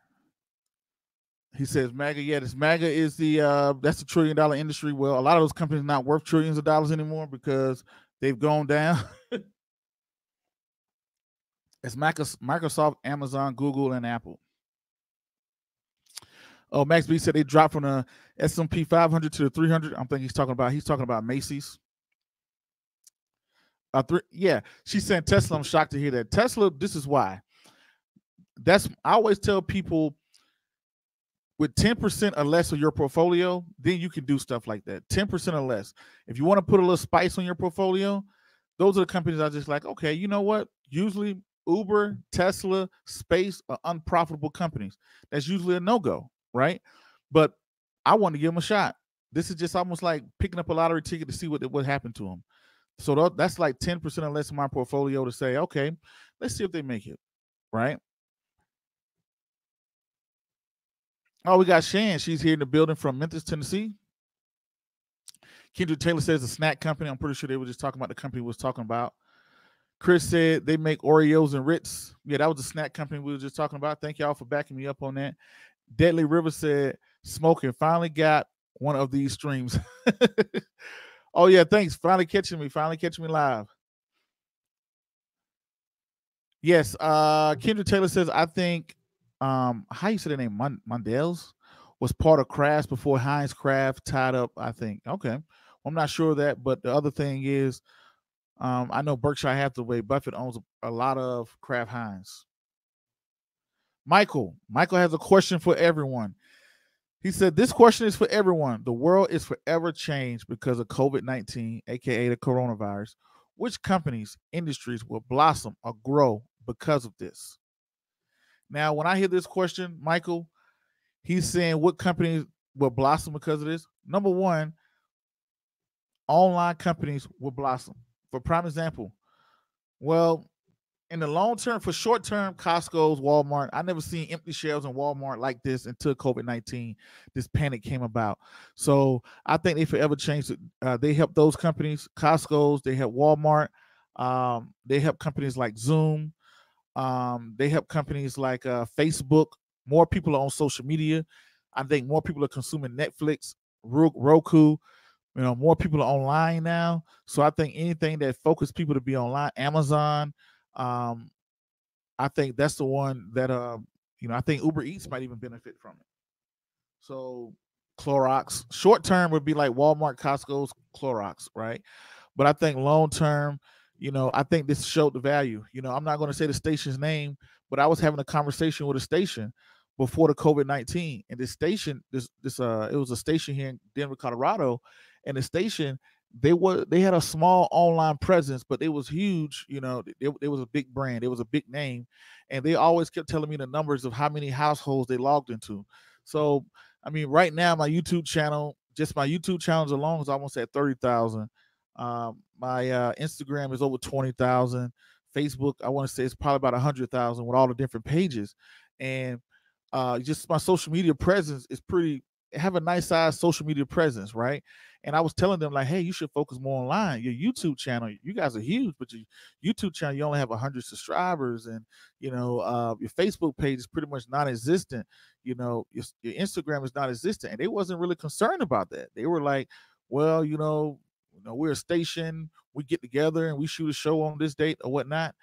He says MAGA. Yeah, this MAGA is the uh that's the trillion dollar industry. Well, a lot of those companies not worth trillions of dollars anymore because they've gone down. it's Microsoft, Amazon, Google, and Apple. Oh, Max B said they dropped from the S&P 500 to the 300. I'm thinking he's talking about he's talking about Macy's. Uh, three, yeah, she said Tesla. I'm shocked to hear that Tesla. This is why. That's I always tell people with 10% or less of your portfolio, then you can do stuff like that. 10% or less. If you want to put a little spice on your portfolio, those are the companies I just like, okay, you know what? Usually Uber, Tesla, Space are unprofitable companies. That's usually a no-go, right? But I want to give him a shot. This is just almost like picking up a lottery ticket to see what what happened to him. So that's like 10% or less of my portfolio to say, okay, let's see if they make it, right? Oh, we got Shan. She's here in the building from Memphis, Tennessee. Kendra Taylor says a snack company. I'm pretty sure they were just talking about the company we was talking about. Chris said they make Oreos and Ritz. Yeah, that was the snack company we were just talking about. Thank y'all for backing me up on that. Deadly River said smoking finally got one of these streams. oh yeah, thanks. Finally catching me. Finally catching me live. Yes, uh Kendra Taylor says I think um how you say the name Mondelez was part of Kraft before Heinz Kraft tied up. I think okay, I'm not sure of that, but the other thing is, um I know Berkshire Hathaway Buffett owns a, a lot of Kraft Heinz. Michael, Michael has a question for everyone. He said, This question is for everyone. The world is forever changed because of COVID 19, aka the coronavirus. Which companies, industries will blossom or grow because of this? Now, when I hear this question, Michael, he's saying what companies will blossom because of this. Number one, online companies will blossom. For prime example, well, in the long term, for short term, Costco's, Walmart, I never seen empty shelves in Walmart like this until COVID 19. This panic came about. So I think they forever changed it. Uh, they help those companies, Costco's, they help Walmart, um, they help companies like Zoom, um, they help companies like uh, Facebook. More people are on social media. I think more people are consuming Netflix, Roku. You know, more people are online now. So I think anything that focus people to be online, Amazon, um, I think that's the one that uh, you know, I think Uber Eats might even benefit from it. So Clorox, short term would be like Walmart, Costco's Clorox, right? But I think long term, you know, I think this showed the value. You know, I'm not going to say the station's name, but I was having a conversation with a station before the COVID 19, and this station, this this uh, it was a station here in Denver, Colorado, and the station they were they had a small online presence, but it was huge. You know, it, was a big brand, it was a big name, and they always kept telling me the numbers of how many households they logged into. So, I mean, right now my YouTube channel, just my YouTube channels alone, is almost at thirty thousand. Um, my uh, Instagram is over 20,000. Facebook, I want to say it's probably about a 100,000 with all the different pages. And uh, just my social media presence is pretty, have a nice size social media presence, right? And I was telling them, like, hey, you should focus more online. Your YouTube channel, you guys are huge, but your YouTube channel, you only have 100 subscribers. And, you know, uh, your Facebook page is pretty much non existent. You know, your, your Instagram is non existent. And they wasn't really concerned about that. They were like, well, you know, you know, we're a station, we get together and we shoot a show on this date or whatnot.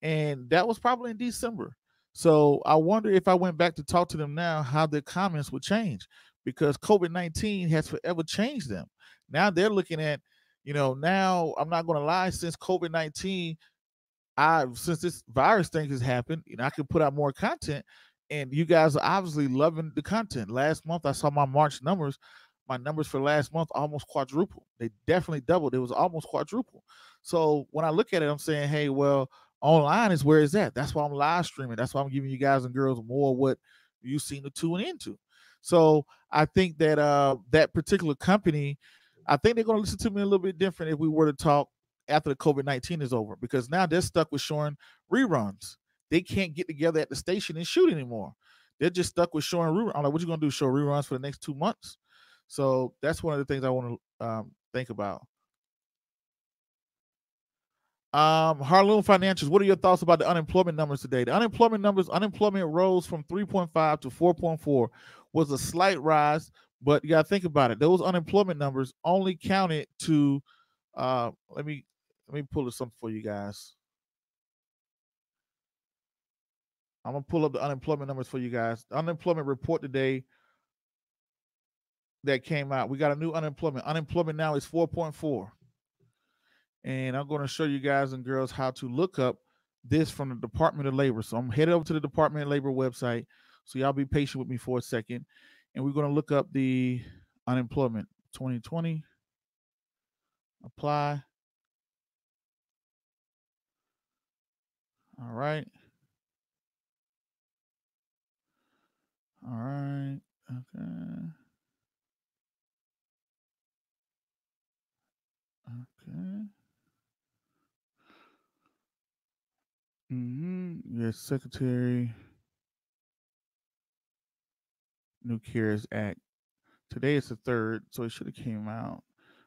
And that was probably in December. So I wonder if I went back to talk to them now, how their comments would change because COVID 19 has forever changed them. Now they're looking at, you know, now I'm not going to lie, since COVID 19, I since this virus thing has happened, you know, I can put out more content. And you guys are obviously loving the content. Last month, I saw my March numbers my numbers for last month almost quadruple. They definitely doubled. It was almost quadruple. So when I look at it, I'm saying, hey, well, online is where is that? That's why I'm live streaming. That's why I'm giving you guys and girls more what you seem to tune into. So I think that uh that particular company, I think they're gonna listen to me a little bit different if we were to talk after the COVID-19 is over, because now they're stuck with showing reruns. They can't get together at the station and shoot anymore. They're just stuck with showing reruns. I'm like, what you gonna do? Show reruns for the next two months? So that's one of the things I want to um, think about. Um, Harloon Financials, what are your thoughts about the unemployment numbers today? The unemployment numbers, unemployment rose from 3.5 to 4.4, was a slight rise, but you got to think about it. Those unemployment numbers only counted to. Uh, let me let me pull this something for you guys. I'm gonna pull up the unemployment numbers for you guys. The unemployment report today that came out. We got a new unemployment. Unemployment now is 4.4. And I'm to show you guys and girls how to look up this from the Department of Labor. So I'm headed over to the Department of Labor website. So y'all be patient with me for a second. And we're going to look up the unemployment 2020. Apply. All right. All right. Okay. Okay. Mm-hmm. Yes, Secretary. New CARES Act. Today is the third, so it should have came out.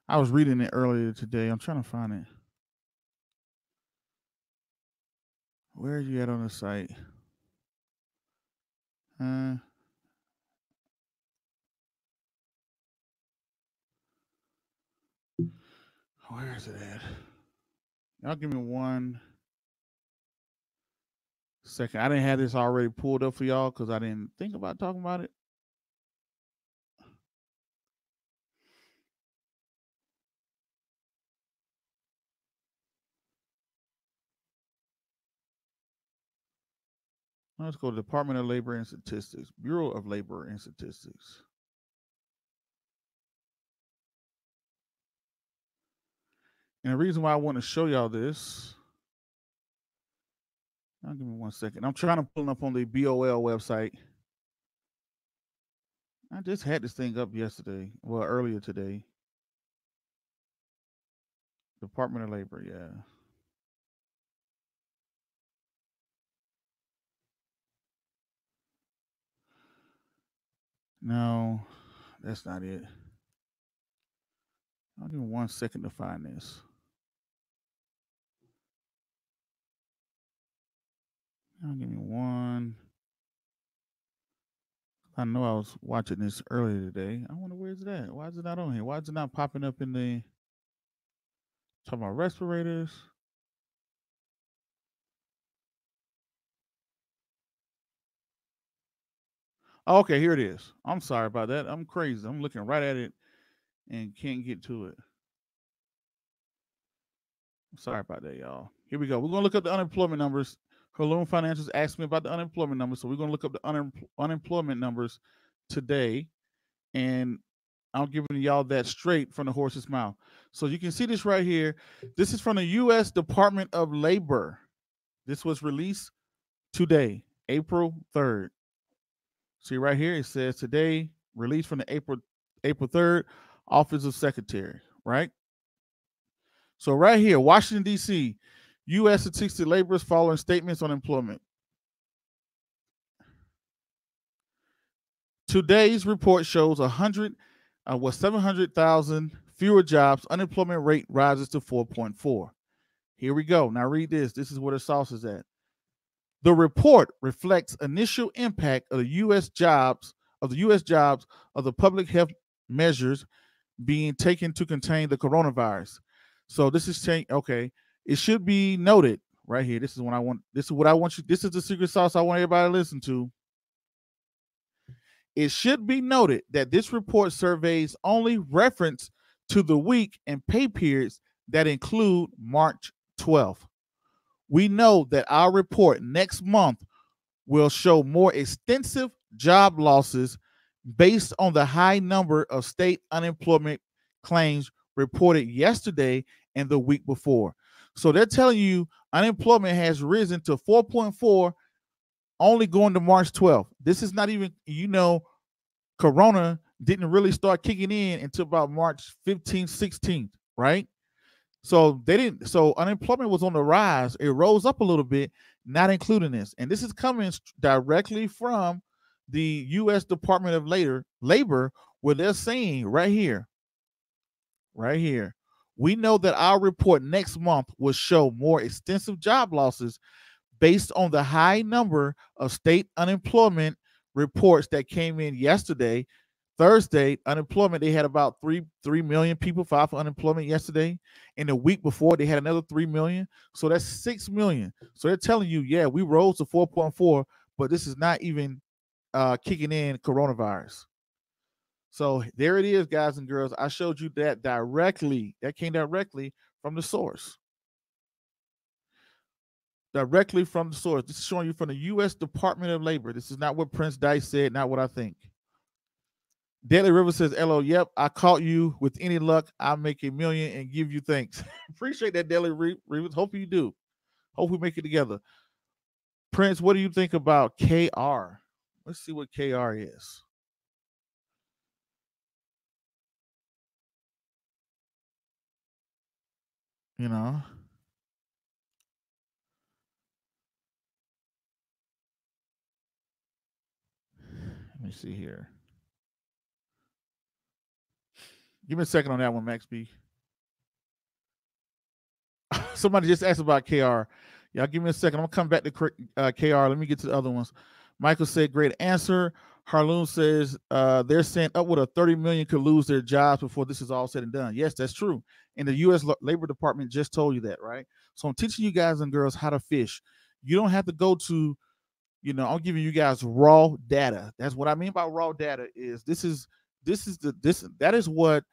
I was reading it earlier today. I'm trying to find it. Where are you at on the site? Uh, where is it at? Y'all give me one second. I didn't have this already pulled up for y'all because I didn't think about talking about it. Let's go to Department of Labor and Statistics, Bureau of Labor and Statistics. And the reason why I want to show y'all this, now give me one second. I'm trying to pull up on the BOL website. I just had this thing up yesterday, well, earlier today. Department of Labor, yeah. No, that's not it. I'll give one second to find this. I'll give me one. I know I was watching this earlier today. I wonder where's it at? Why is it not on here? Why is it not popping up in the talking about respirators? Oh, okay, here it is. I'm sorry about that. I'm crazy. I'm looking right at it and can't get to it. Sorry about that, y'all. Here we go. We're gonna look up the unemployment numbers. Halloum Financials asked me about the unemployment numbers, so we're gonna look up the unemployment numbers today, and I'm giving y'all that straight from the horse's mouth. So you can see this right here. This is from the U.S. Department of Labor. This was released today, April 3rd. See right here, it says today, released from the April April 3rd, Office of Secretary, right? So right here, Washington, D.C., U.S. statistics laborers following statements on employment. Today's report shows a 100 uh, was 700,000 fewer jobs. Unemployment rate rises to 4.4. Here we go. Now read this. This is where the sauce is at. The report reflects initial impact of the U.S. jobs of the U.S. jobs of the public health measures being taken to contain the coronavirus. So this is saying, okay, it should be noted right here. This is what I want. This is what I want you. This is the secret sauce I want everybody to listen to. It should be noted that this report surveys only reference to the week and pay periods that include March 12th. We know that our report next month will show more extensive job losses based on the high number of state unemployment claims reported yesterday and the week before. So they're telling you unemployment has risen to 4.4 only going to March 12th. This is not even, you know, Corona didn't really start kicking in until about March 15th, 16th, right? So they didn't, so unemployment was on the rise. It rose up a little bit, not including this. And this is coming directly from the U.S. Department of Labor, Labor, where they're saying right here, right here, we know that our report next month will show more extensive job losses based on the high number of state unemployment reports that came in yesterday. Thursday, unemployment, they had about three three million people file for unemployment yesterday. And the week before, they had another three million. So that's six million. So they're telling you, yeah, we rose to 4.4, but this is not even uh kicking in coronavirus. So there it is, guys and girls. I showed you that directly. That came directly from the source. Directly from the source. This is showing you from the U.S. Department of Labor. This is not what Prince Dykes said, not what I think. Daily River says, "Hello, yep, I caught you. With any luck, I'll make a million and give you thanks. Appreciate that, Daily River. Hope you do. Hope we make it together. Prince, what do you think about KR? Let's see what KR is. You know, let me see here. Give me a second on that one, Max B. Somebody just asked about KR. Y'all give me a second. I'm gonna come back to uh, KR. Let me get to the other ones. Michael said, "Great answer." Harloon says uh, they're saying upward of 30 million could lose their jobs before this is all said and done. Yes, that's true. And the U.S. Labor Department just told you that, right? So I'm teaching you guys and girls how to fish. You don't have to go to, you know, I'm giving you guys raw data. That's what I mean by raw data. Is this is this is the this that is what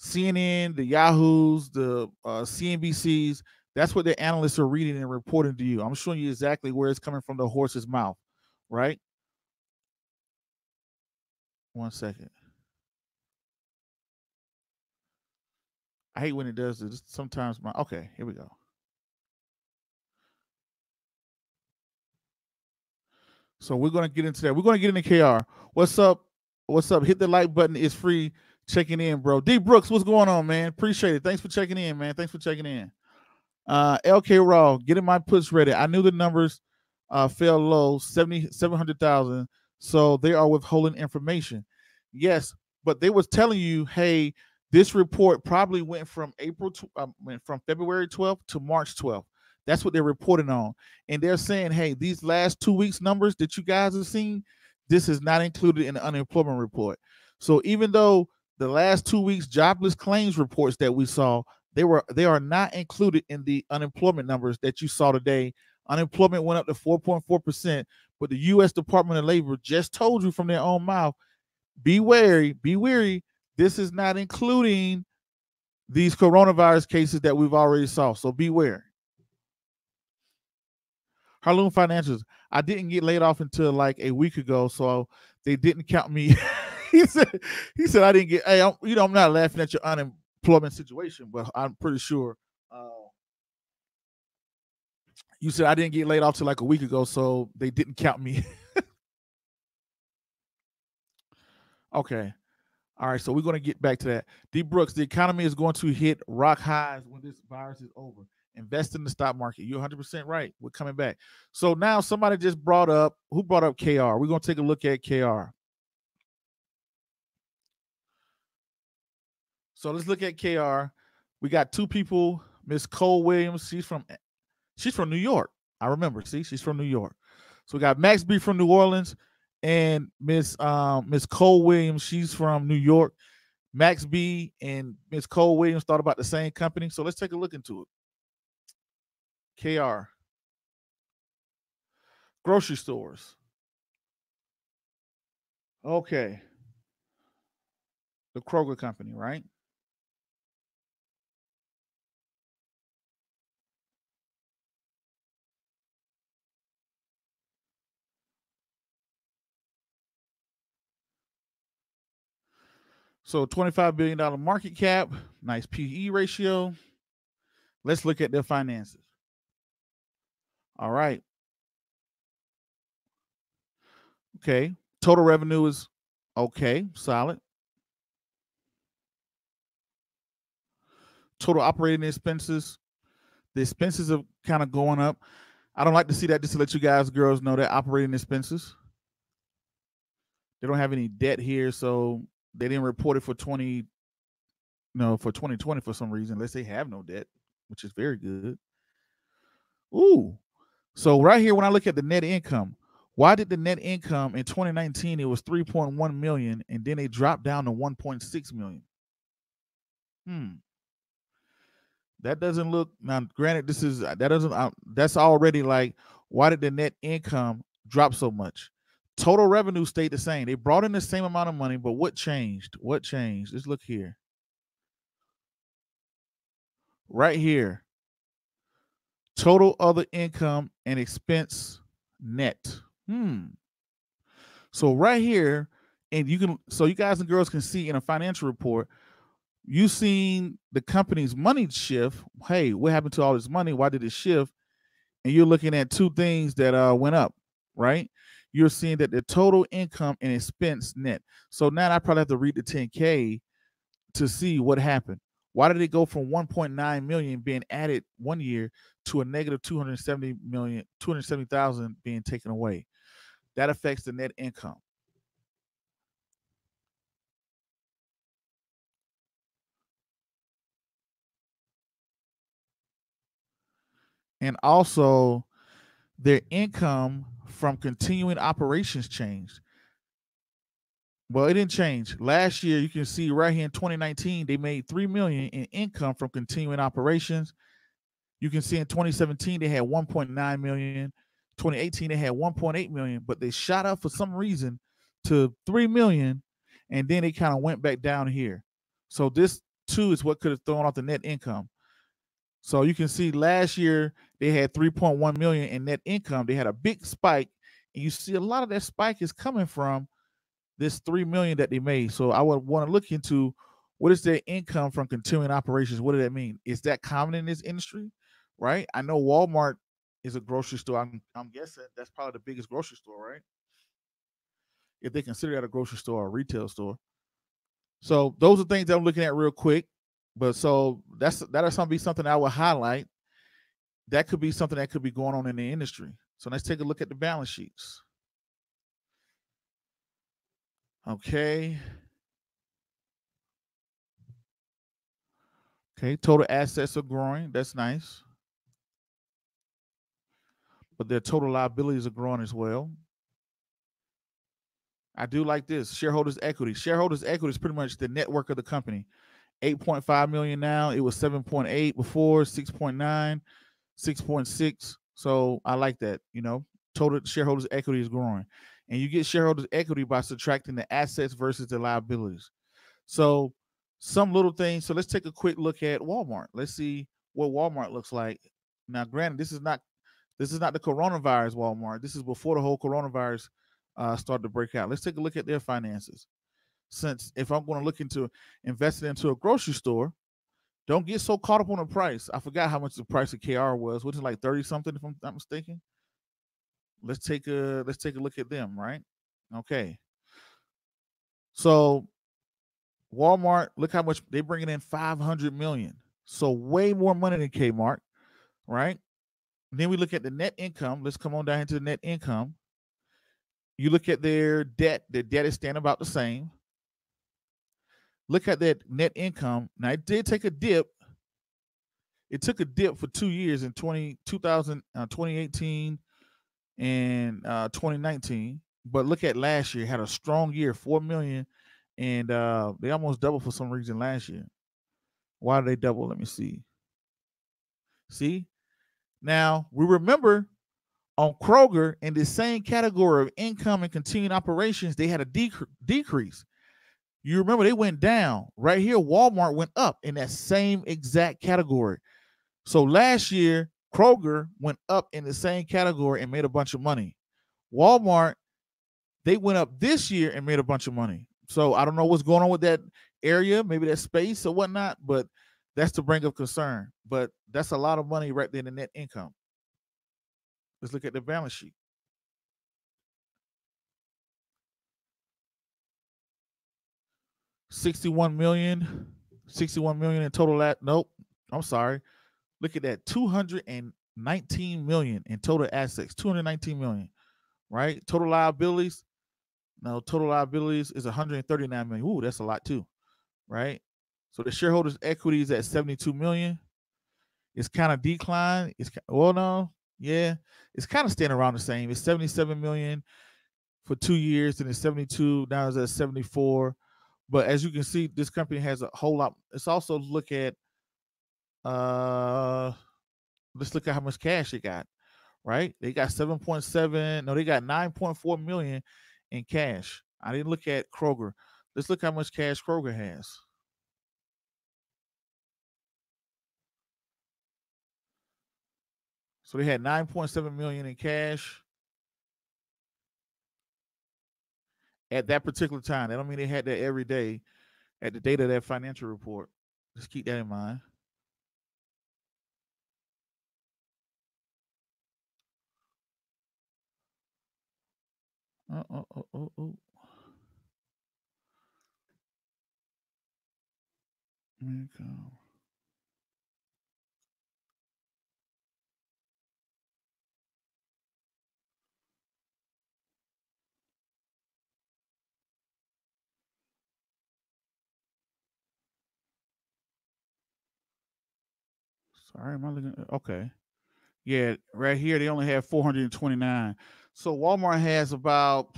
CNN, the Yahoos, the uh, CNBCs. That's what the analysts are reading and reporting to you. I'm showing you exactly where it's coming from the horse's mouth, right? One second. I hate when it does this. Sometimes my okay, here we go. So we're gonna get into that. We're gonna get into KR. What's up? What's up? Hit the like button. It's free. Checking in, bro. D Brooks, what's going on, man? Appreciate it. Thanks for checking in, man. Thanks for checking in. Uh LK Raw, getting my puts ready. I knew the numbers uh fell low, 70 700,000. So they are withholding information. Yes, but they was telling you, hey, this report probably went from April to um, from February 12th to March 12th. That's what they're reporting on. And they're saying, hey, these last two weeks numbers that you guys have seen, this is not included in the unemployment report. So even though the last two weeks jobless claims reports that we saw, they were they are not included in the unemployment numbers that you saw today. Unemployment went up to 4.4%, but the US Department of Labor just told you from their own mouth, be wary, be wary. This is not including these coronavirus cases that we've already saw. So beware. Harloon Financials. I didn't get laid off until like a week ago, so they didn't count me. he said, he said I didn't get. Hey, I'm, you know, I'm not laughing at your unemployment situation, but I'm pretty sure. Uh, you said I didn't get laid off till like a week ago, so they didn't count me. okay. All right, so we're going to get back to that. D. Brooks, the economy is going to hit rock highs when this virus is over. Invest in the stock market. You're 100% right. We're coming back. So now somebody just brought up, who brought up KR? We're going to take a look at KR. So let's look at KR. We got two people. Miss Cole Williams. She's from she's from New York. I remember. See, she's from New York. So we got Max B from New Orleans and Miss um, Miss Cole Williams. She's from New York. Max B and Miss Cole Williams thought about the same company. So let's take a look into it. KR. Grocery stores. Okay. The Kroger company, right? So $25 billion market cap, nice PE ratio. Let's look at their finances. All right. Okay. Total revenue is okay, solid. Total operating expenses. The expenses are kind of going up. I don't like to see that just to let you guys, girls, know that operating expenses. They don't have any debt here, so they didn't report it for 20 no for 2020 for some reason unless they have no debt which is very good ooh so right here when i look at the net income Why did the net income in 2019 it was 3.1 million and then they dropped down to 1.6 million? Hmm. That doesn't look now. Granted, this is that doesn't. Uh, that's already like why did the net income drop so much? Total revenue stayed the same. They brought in the same amount of money, but what changed? What changed? Let's look here. Right here. Total other income and expense net. Hmm. So right here, and you can so you guys and girls can see in a financial report, you seen the company's money shift. Hey, what happened to all this money? Why did it shift? And you're looking at two things that uh went up, right? You're seeing that the total income and expense net. So now I probably have to read the 10K to see what happened. Why did it go from 1.9 million being added one year to a negative 270 million, 270,000 being taken away? That affects the net income. And also their income from continuing operations changed. Well, it didn't change. Last year, you can see right here in 2019, they made 3 million in income from continuing operations. You can see in 2017, they had 1.9 million. 2018, they had 1.8 million, but they shot up for some reason to 3 million, and then they kind of went back down here. So this too is what could have thrown off the net income. So you can see last year they had 3.1 million in net income. They had a big spike, and you see a lot of that spike is coming from this 3 million that they made. So I would want to look into what is their income from continuing operations? What does that mean? Is that common in this industry? Right? I know Walmart is a grocery store. I'm I'm guessing that's probably the biggest grocery store, right? If they consider that a grocery store or a retail store. So those are things that I'm looking at real quick. But so that's that'll some be something I will highlight. That could be something that could be going on in the industry. So let's take a look at the balance sheets. Okay. Okay, total assets are growing. That's nice. But their total liabilities are growing as well. I do like this shareholders' equity. Shareholders' equity is pretty much the network of the company. 8.5 million now. It was 7.8 before, 6.9, 6.6. So I like that. You know, total shareholders' equity is growing. And you get shareholders' equity by subtracting the assets versus the liabilities. So some little things. So let's take a quick look at Walmart. Let's see what Walmart looks like. Now, granted, this is not this is not the coronavirus Walmart. This is before the whole coronavirus uh, started to break out. Let's take a look at their finances since if I'm going to look into investing into a grocery store, don't get so caught up on the price. I forgot how much the price of KR was, which is like 30 something, if I'm not mistaken. Let's take a let's take a look at them, right? Okay. So Walmart, look how much they bringing in 500 million. So way more money than Kmart, right? And then we look at the net income. Let's come on down into the net income. You look at their debt, their debt is staying about the same look at that net income. Now it did take a dip. It took a dip for two years in 20, 2000, uh, 2018 and uh, 2019. But look at last year, had a strong year, 4 million. And uh, they almost doubled for some reason last year. Why did they double? Let me see. See? Now we remember on Kroger in the same category of income and continuing operations, they had a dec- decrease. You remember they went down. Right here, Walmart went up in that same exact category. So last year, Kroger went up in the same category and made a bunch of money. Walmart, they went up this year and made a bunch of money. So I don't know what's going on with that area, maybe that space or whatnot, but that's to bring up concern. But that's a lot of money right there in the net income. Let's look at the balance sheet. 61 million, 61 million in total. At nope, I'm sorry. Look at that, 219 million in total assets, 219 million, right? Total liabilities. No, total liabilities is 139 million. Ooh, that's a lot too, right? So the shareholders' equity is at 72 million. It's kind of declined. It's well, no, Yeah, it's kind of staying around the same. It's 77 million for two years, and it's 72. Now it's at 74. But as you can see, this company has a whole lot. Let's also look at uh let's look at how much cash they got. Right? They got 7.7. No, they got 9.4 million in cash. I didn't look at Kroger. Let's look how much cash Kroger has. So they had 9.7 million in cash at that particular time. That don't mean they had that every day at the date of that financial report. Just keep that in mind. Oh, oh, oh, oh, oh. Let me go. Sorry, am I looking? Uh, okay. Yeah, right here they only have 429. So Walmart has about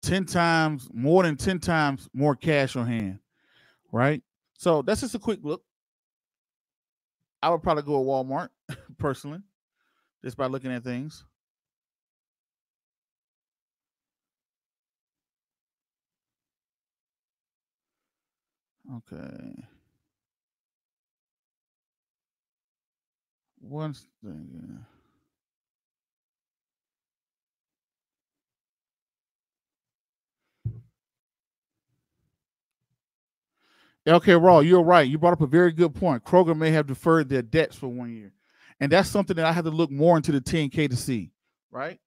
10 times more than 10 times more cash on hand, right? So that's just a quick look. I would probably go to Walmart personally, just by looking at things. Okay. One thing. Okay, Raw, you're right. You brought up a very good point. Kroger may have deferred their debts for one year. And that's something that I have to look more into the 10K to see, right?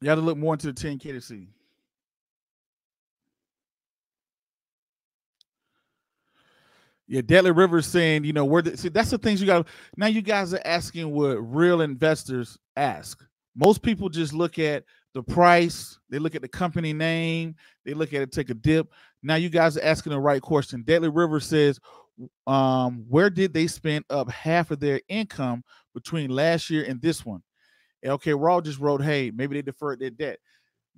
You have to look more into the 10K to see. Yeah, Deadly Rivers saying, you know, where the, see that's the things you got. Now you guys are asking what real investors ask. Most people just look at the price, they look at the company name, they look at it, take a dip. Now you guys are asking the right question. Deadly River says, um, where did they spend up half of their income between last year and this one? Okay, Raw just wrote, hey, maybe they deferred their debt.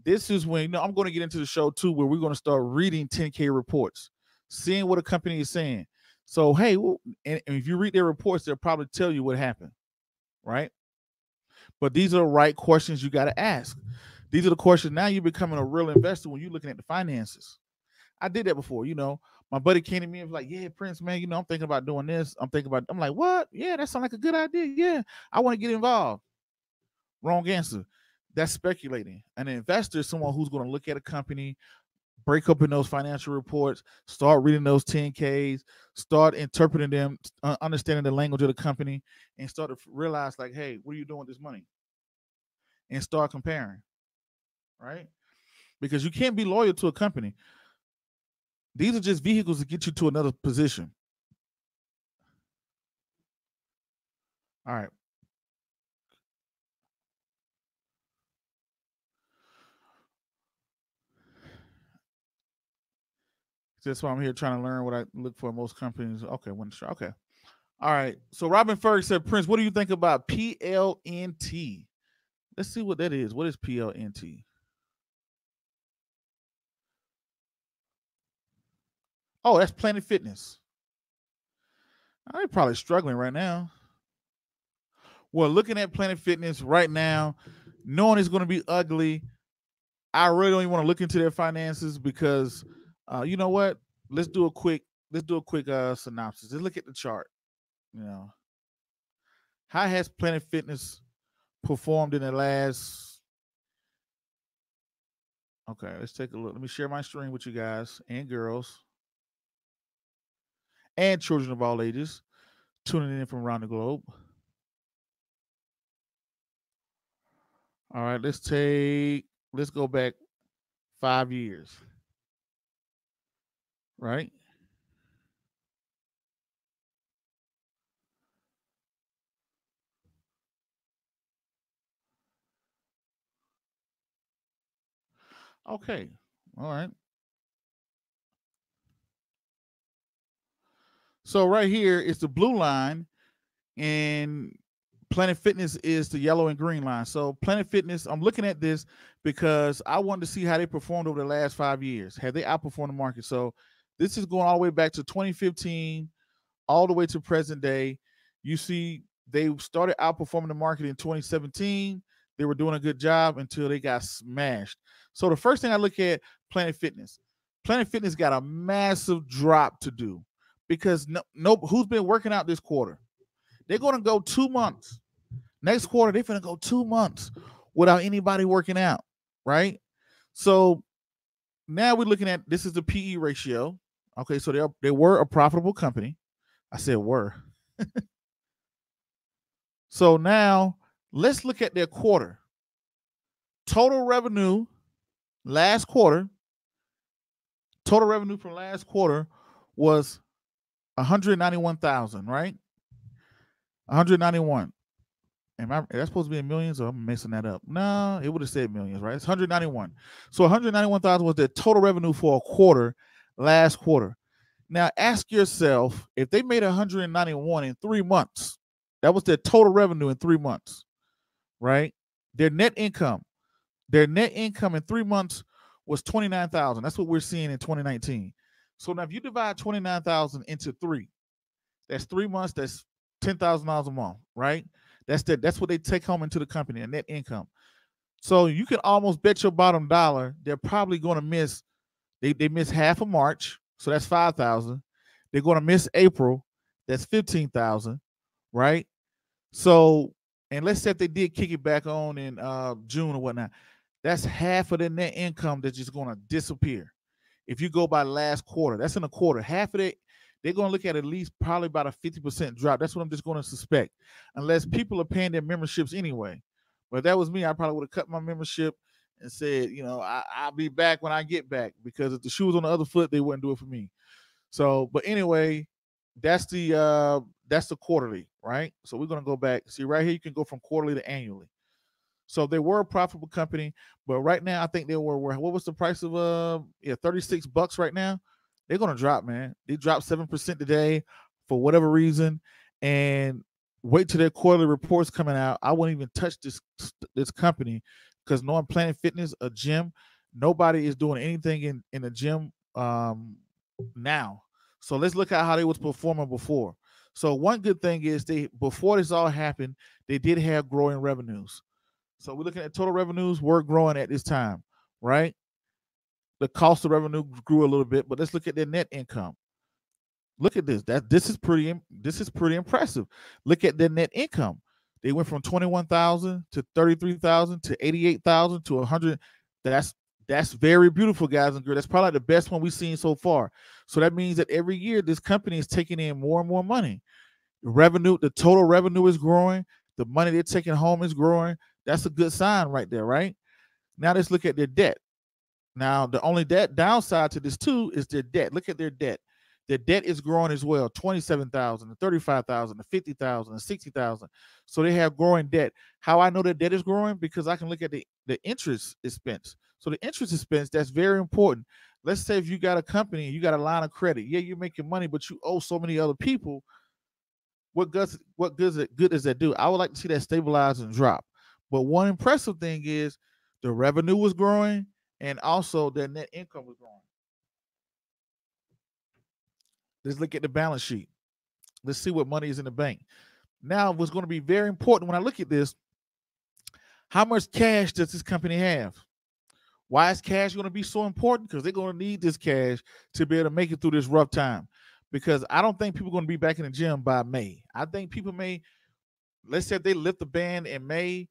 This is when you know I'm going to get into the show too, where we're going to start reading 10K reports, seeing what a company is saying. So, hey, and, and if you read their reports, they'll probably tell you what happened, right? But these are the right questions you got to ask. These are the questions. Now you're becoming a real investor when you're looking at the finances. I did that before, you know. My buddy came to me and was like, Yeah, Prince, man, you know, I'm thinking about doing this. I'm thinking about, I'm like, what? Yeah, that sounds like a good idea. Yeah, I want to get involved. Wrong answer. That's speculating. An investor is someone who's going to look at a company, break open those financial reports, start reading those 10Ks, start interpreting them, uh, understanding the language of the company, and start to realize, like, hey, what are you doing with this money? And start comparing, right? Because you can't be loyal to a company. These are just vehicles to get you to another position. All right. That's why I'm here trying to learn what I look for most companies. Okay, one sure. Okay. All right. So Robin Ferg said, Prince, what do you think about PLNT? Let's see what that is. What is PLNT? Oh, that's Planet Fitness. I'm probably struggling right now. Well, looking at Planet Fitness right now, knowing it's going to be ugly, I really don't even want to look into their finances because – uh, you know what? Let's do a quick let's do a quick uh synopsis. Let's look at the chart. You know, how has Planet Fitness performed in the last? Okay, let's take a look. Let me share my screen with you guys and girls and children of all ages tuning in from around the globe. All right, let's take let's go back five years right? Okay. All right. So right here is the blue line, and Planet Fitness is the yellow and green line. So Planet Fitness, I'm looking at this because I wanted to see how they performed over the last five years. Have they outperformed the market? So this is going all the way back to 2015, all the way to present day. You see, they started outperforming the market in 2017. They were doing a good job until they got smashed. So the first thing I look at Planet Fitness. Planet Fitness got a massive drop to do because no, no who's been working out this quarter? They're going to go two months. Next quarter, they're going to go two months without anybody working out, right? So now we're looking at this is the PE ratio. Okay, so they they were a profitable company. I said were. so now let's look at their quarter. Total revenue last quarter. Total revenue from last quarter was 191,000, right? 191. Am I that's supposed to be in millions or I'm messing that up? No, it would have said millions, right? It's 191. So 191,000 was the total revenue for a quarter last quarter. Now ask yourself if they made 191 in three months, that was their total revenue in three months, right? Their net income, their net income in three months was 29,000. That's what we're seeing in 2019. So now if you divide 29,000 into three, that's three months, that's ten thousand dollars a month, right? That's the that's what they take home into the company, a net income. So you can almost bet your bottom dollar they're probably going to miss. They they miss half of March, so that's five thousand. They're going to miss April, that's fifteen thousand, right? So and let's say if they did kick it back on in uh, June or whatnot, that's half of the net income that's just going to disappear. If you go by last quarter, that's in a quarter. Half of it they're going to look at at least probably about a 50% drop. That's what I'm just going to suspect, unless people are paying their memberships anyway. But that was me, I probably would have cut my membership and said, you know, I, will be back when I get back because if the shoe was on the other foot, they wouldn't do it for me. So, but anyway, that's the uh that's the quarterly, right? So we're gonna go back. See, right here, you can go from quarterly to annually. So they were a profitable company, but right now I think they were, were what was the price of uh yeah 36 bucks right now they're gonna drop, man. They dropped seven percent today for whatever reason, and wait till their quarterly reports coming out. I wouldn't even touch this this company because knowing Planet Fitness, a gym, nobody is doing anything in in a gym um now. So let's look at how they was performing before. So one good thing is they before this all happened, they did have growing revenues. So we're looking at total revenues were growing at this time, right? the cost of revenue grew a little bit, but let's look at their net income. Look at this. That this is pretty this is pretty impressive. Look at their net income. They went from 21,000 to 33,000 to 88,000 to 100. That's that's very beautiful, guys and girls. That's probably the best one we've seen so far. So that means that every year this company is taking in more and more money. The revenue, the total revenue is growing. The money they're taking home is growing. That's a good sign right there, right? Now let's look at their debt. Now, the only debt downside to this too is their debt. Look at their debt. Their debt is growing as well 27,000 to 35,000 to 50,000 to 60,000. So they have growing debt. How I know that debt is growing? Because I can look at the, the interest expense. So the interest expense, that's very important. Let's say if you got a company, you got a line of credit. Yeah, you're making money, but you owe so many other people. What good, what good, good does that do? I would like to see that stabilize and drop. But one impressive thing is the revenue was growing and also their net income was growing. Let's look at the balance sheet. Let's see what money is in the bank. Now, what's going to be very important when I look at this, how much cash does this company have? Why is cash going to be so important? Because they're going to need this cash to be able to make it through this rough time. Because I don't think people are going to be back in the gym by May. I think people may, let's say they lift the ban in May,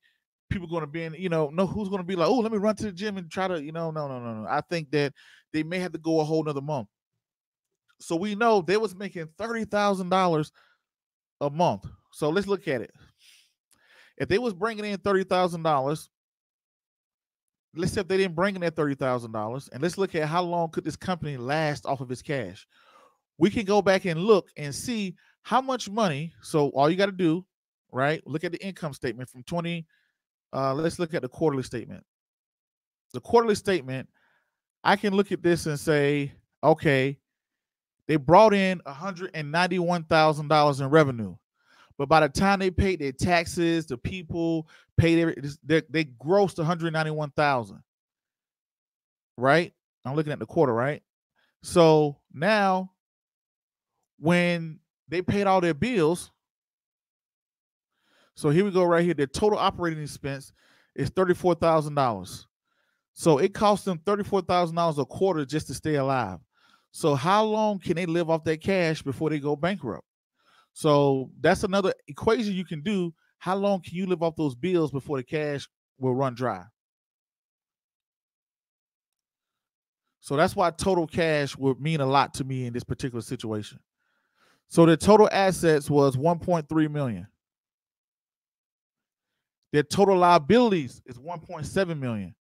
people going to be in, you know, know who's going to be like, oh, let me run to the gym and try to, you know, no, no, no, no. I think that they may have to go a whole nother month. So we know they was making thirty thousand dollars a month. So let's look at it. If they was bringing in thirty thousand dollars, let's say if they didn't bring in that thirty thousand dollars, and let's look at how long could this company last off of its cash. We can go back and look and see how much money. So all you got to do, right? Look at the income statement from twenty uh, let's look at the quarterly statement. The quarterly statement, I can look at this and say, okay, They brought in $191,000 in revenue. But by the time they paid their taxes, the people paid every, they, grossed 191,000. Right? I'm looking at the quarter, right? So now when they paid all their bills, so here we go right here. Their total operating expense is $34,000. So it costs them $34,000 a quarter just to stay alive. So how long can they live off that cash before they go bankrupt? So that's another equation you can do. How long can you live off those bills before the cash will run dry? So that's why total cash would mean a lot to me in this particular situation. So the total assets was 1.3 million. Their total liabilities is 1.7 million.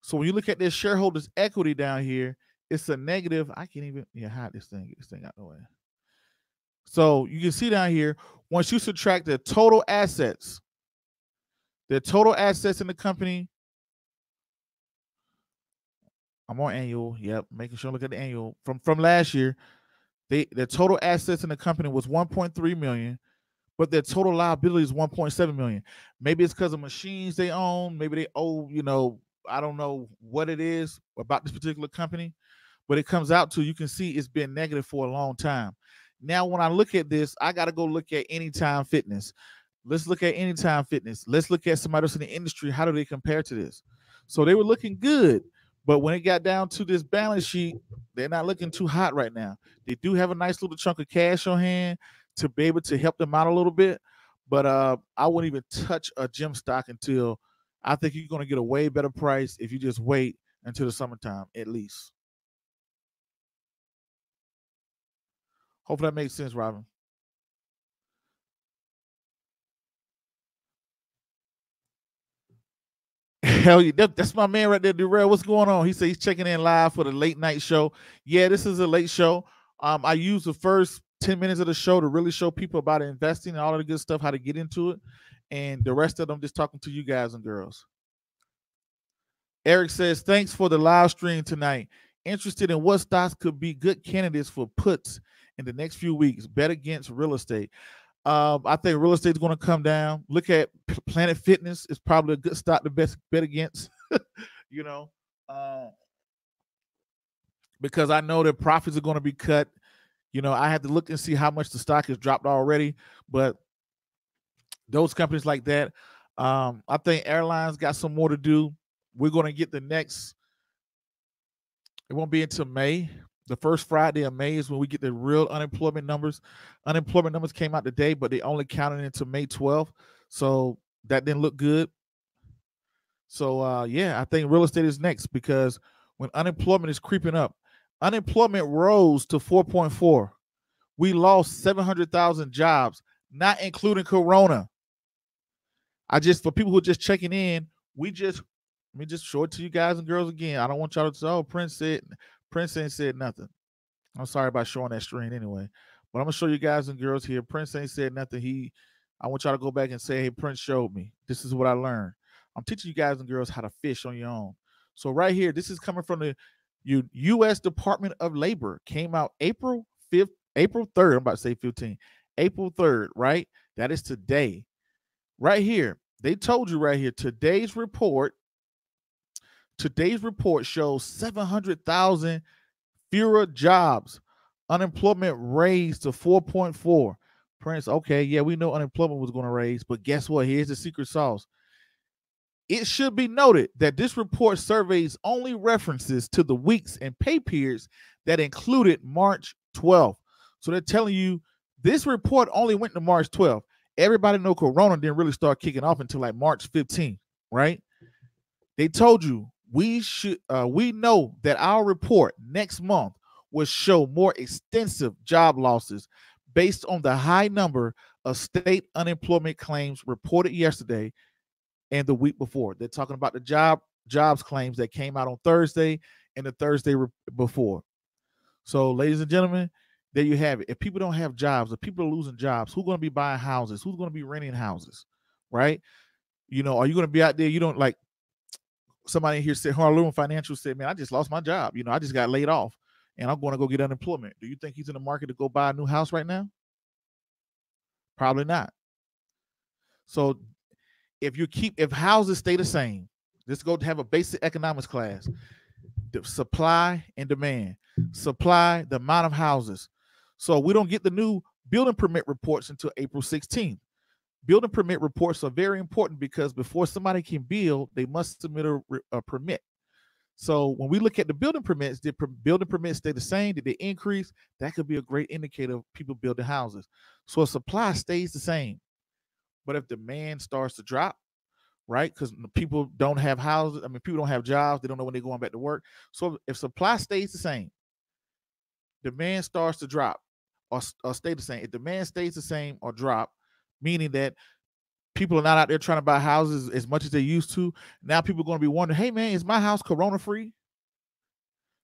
So when you look at their shareholders' equity down here, it's a negative. I can't even yeah, hide this thing, get this thing out the way. So you can see down here, once you subtract the total assets, the total assets in the company. I'm on annual. Yep, making sure I look at the annual from from last year. They the total assets in the company was 1.3 million, but their total liability is 1.7 million. Maybe it's because of machines they own. Maybe they owe, you know, I don't know what it is about this particular company, but it comes out to you can see it's been negative for a long time. Now, when I look at this, I got to go look at Anytime Fitness. Let's look at Anytime Fitness. Let's look at somebody else in the industry. How do they compare to this? So they were looking good, but when it got down to this balance sheet, they're not looking too hot right now. They do have a nice little chunk of cash on hand to be able to help them out a little bit, but uh, I wouldn't even touch a gym stock until I think you're going to get a way better price if you just wait until the summertime at least. Hopefully that makes sense, Robin. Hell yeah, that, that's my man right there, Durrell. What's going on? He said he's checking in live for the late night show. Yeah, this is a late show. Um, I use the first 10 minutes of the show to really show people about investing and all of the good stuff, how to get into it. And the rest of them just talking to you guys and girls. Eric says, thanks for the live stream tonight. Interested in what stocks could be good candidates for puts in the next few weeks. Bet against real estate. Um, I think real estate is going to come down. Look at Planet Fitness is probably a good stock to best bet against. you know, uh, because I know their profits are going to be cut. You know, I had to look and see how much the stock has dropped already, but those companies like that, um, I think airlines got some more to do. We're going to get the next. It won't be until May the first Friday of May is when we get the real unemployment numbers. Unemployment numbers came out today, but they only counted into May 12th. So that didn't look good. So uh yeah, I think real estate is next because when unemployment is creeping up, unemployment rose to 4.4. We lost 700,000 jobs, not including corona. I just for people who are just checking in, we just let me just show it to you guys and girls again. I don't want y'all to say, oh, Prince said Prince ain't said nothing. I'm sorry about showing that screen anyway. But I'm gonna show you guys and girls here. Prince ain't said nothing. He I want y'all to go back and say, hey, Prince showed me. This is what I learned. I'm teaching you guys and girls how to fish on your own. So right here, this is coming from the U.S. Department of Labor. Came out April 5th, April 3rd. I'm about to say 15. April 3rd, right? That is today. Right here. They told you right here. Today's report Today's report shows 700,000 fewer jobs. Unemployment raised to 4.4. Prince, okay, yeah, we know unemployment was going to raise, but guess what? Here's the secret sauce. It should be noted that this report surveys only references to the weeks and pay periods that included March 12th. So they're telling you this report only went to March 12th. Everybody know Corona didn't really start kicking off until like March 15th, right? They told you we should uh, we know that our report next month will show more extensive job losses based on the high number of state unemployment claims reported yesterday and the week before. They're talking about the job jobs claims that came out on Thursday and the Thursday re- before. So, ladies and gentlemen, there you have it. If people don't have jobs, if people are losing jobs, who's going to be buying houses? Who's going to be renting houses? Right? You know, are you going to be out there? You don't like somebody here said Harlem Financial said, "Man, I just lost my job. You know, I just got laid off." and I'm going to go get unemployment. Do you think he's in the market to go buy a new house right now? Probably not. So if you keep if houses stay the same, let's go to have a basic economics class. The supply and demand. Supply, the amount of houses. So we don't get the new building permit reports until April 16th. Building permit reports are very important because before somebody can build, they must submit a, a permit. So when we look at the building permits, did building permits stay the same? Did they increase? That could be a great indicator of people building houses. So supply stays the same. But if demand starts to drop, right? Because people don't have houses. I mean, people don't have jobs. They don't know when they're going back to work. So if supply stays the same, demand starts to drop or, or stay the same. If demand stays the same or drop, meaning that people are not out there trying to buy houses as much as they used to. Now people are going to be wondering, hey man, is my house corona free?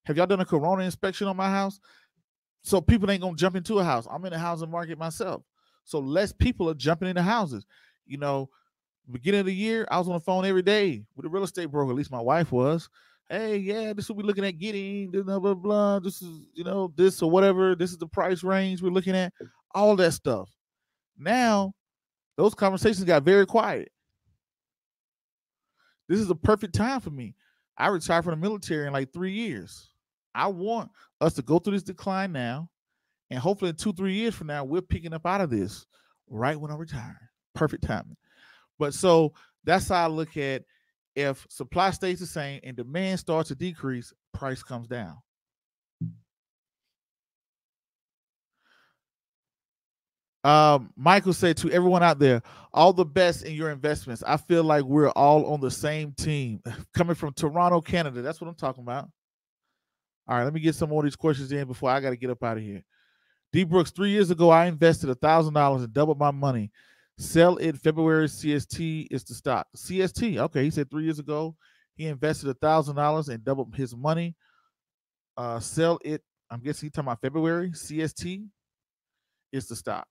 Have y'all done a corona inspection on my house? So people ain't gonna jump into a house. I'm in the housing market myself. So less people are jumping into houses. You know, beginning of the year, I was on the phone every day with a real estate broker, at least my wife was. Hey, yeah, this is what we're looking at getting, blah, blah, blah. This is, you know, this or whatever. This is the price range we're looking at, all that stuff. Now those conversations got very quiet. This is a perfect time for me. I retired from the military in like three years. I want us to go through this decline now, and hopefully in two, three years from now, we're picking up out of this right when I retire. Perfect timing. But so that's how I look at if supply stays the same and demand starts to decrease, price comes down. Um, Michael said to everyone out there, all the best in your investments. I feel like we're all on the same team. Coming from Toronto, Canada. That's what I'm talking about. All right, let me get some more of these questions in before I got to get up out of here. D Brooks, three years ago, I invested a thousand dollars and doubled my money. Sell it February. CST is the stock. CST. Okay, he said three years ago he invested a thousand dollars and doubled his money. Uh, sell it. I'm guessing he's talking about February. CST is the stock.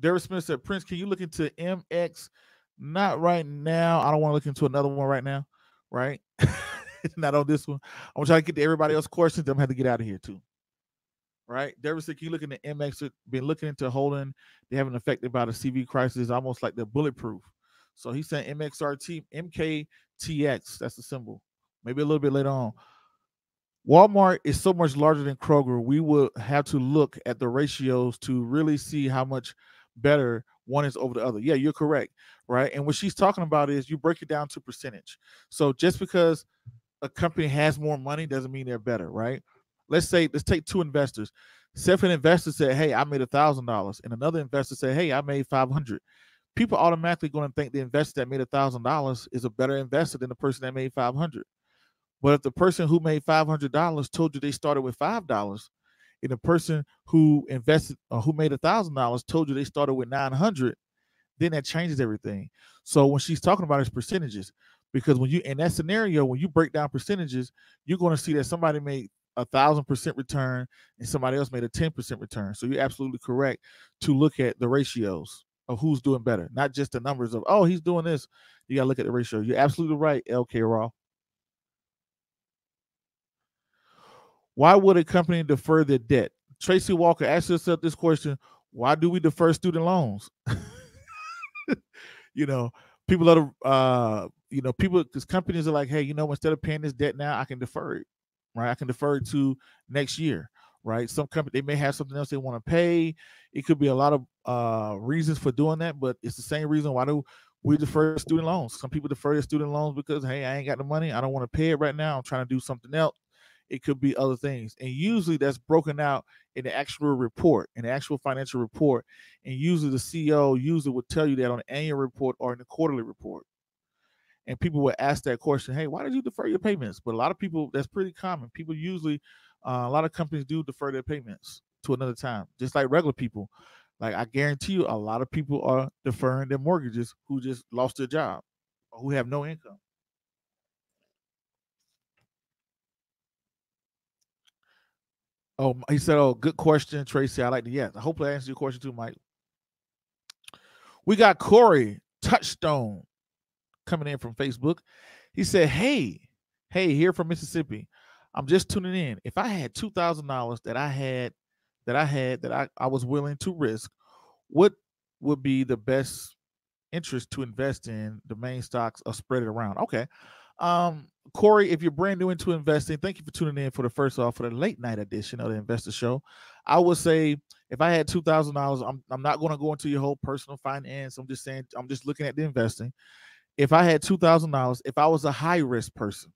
Derek Smith said, Prince, can you look into MX? Not right now. I don't want to look into another one right now. Right? Not on this one. I'm trying to get to everybody else questions. I'm gonna have to get out of here too. Right? Derek said, can you look into MX? Been looking into holding. They haven't affected by the CV crisis, almost like they're bulletproof. So he's saying MXRT, MKTX. That's the symbol. Maybe a little bit later on. Walmart is so much larger than Kroger. We will have to look at the ratios to really see how much better one is over the other. Yeah, you're correct, right? And what she's talking about is you break it down to percentage. So just because a company has more money doesn't mean they're better, right? Let's say let's take two investors. Say if an investor said, "Hey, I made a thousand dollars," and another investor said, "Hey, I made five hundred. People automatically going to think the investor that made a thousand dollars is a better investor than the person that made five hundred. But if the person who made five hundred dollars told you they started with five dollars, and the person who invested or uh, who made a thousand dollars told you they started with 900 then that changes everything. So when she's talking about his percentages because when you in that scenario when you break down percentages you're going to see that somebody made a thousand percent return and somebody else made a 10% return. So you're absolutely correct to look at the ratios of who's doing better not just the numbers of oh he's doing this. You got to look at the ratio. You're absolutely right lk raw Why would a company defer their debt? Tracy Walker, ask yourself this question why do we defer student loans? you know, people are, uh, you know, people, because companies are like, hey, you know, instead of paying this debt now, I can defer it, right? I can defer it to next year, right? Some company, they may have something else they want to pay. It could be a lot of uh, reasons for doing that, but it's the same reason why do we defer student loans. Some people defer their student loans because, hey, I ain't got the money. I don't want to pay it right now. I'm trying to do something else it could be other things. And usually that's broken out in the actual report, in the actual financial report. And usually the CEO usually would tell you that on the annual report or in the quarterly report. And people would ask that question, hey, why did you defer your payments? But a lot of people, that's pretty common. People usually, uh, a lot of companies do defer their payments to another time, just like regular people. Like I guarantee you, a lot of people are deferring their mortgages who just lost their job or who have no income. Oh, he said, "Oh, good question, Tracy. I like to yes. I hopefully, I answered your question too, Mike." We got Corey Touchstone coming in from Facebook. He said, "Hey, hey, here from Mississippi. I'm just tuning in. If I had two thousand dollars that I had that I had that I, I was willing to risk, what would be the best interest to invest in the main stocks or spread it around? Okay. Um, Corey, if you're brand new into investing, thank you for tuning in for the first off for the late night edition of the Investor Show. I would say if I had two thousand dollars, I'm I'm not going to go into your whole personal finance. I'm just saying I'm just looking at the investing. If I had two thousand dollars, if I was a high risk person,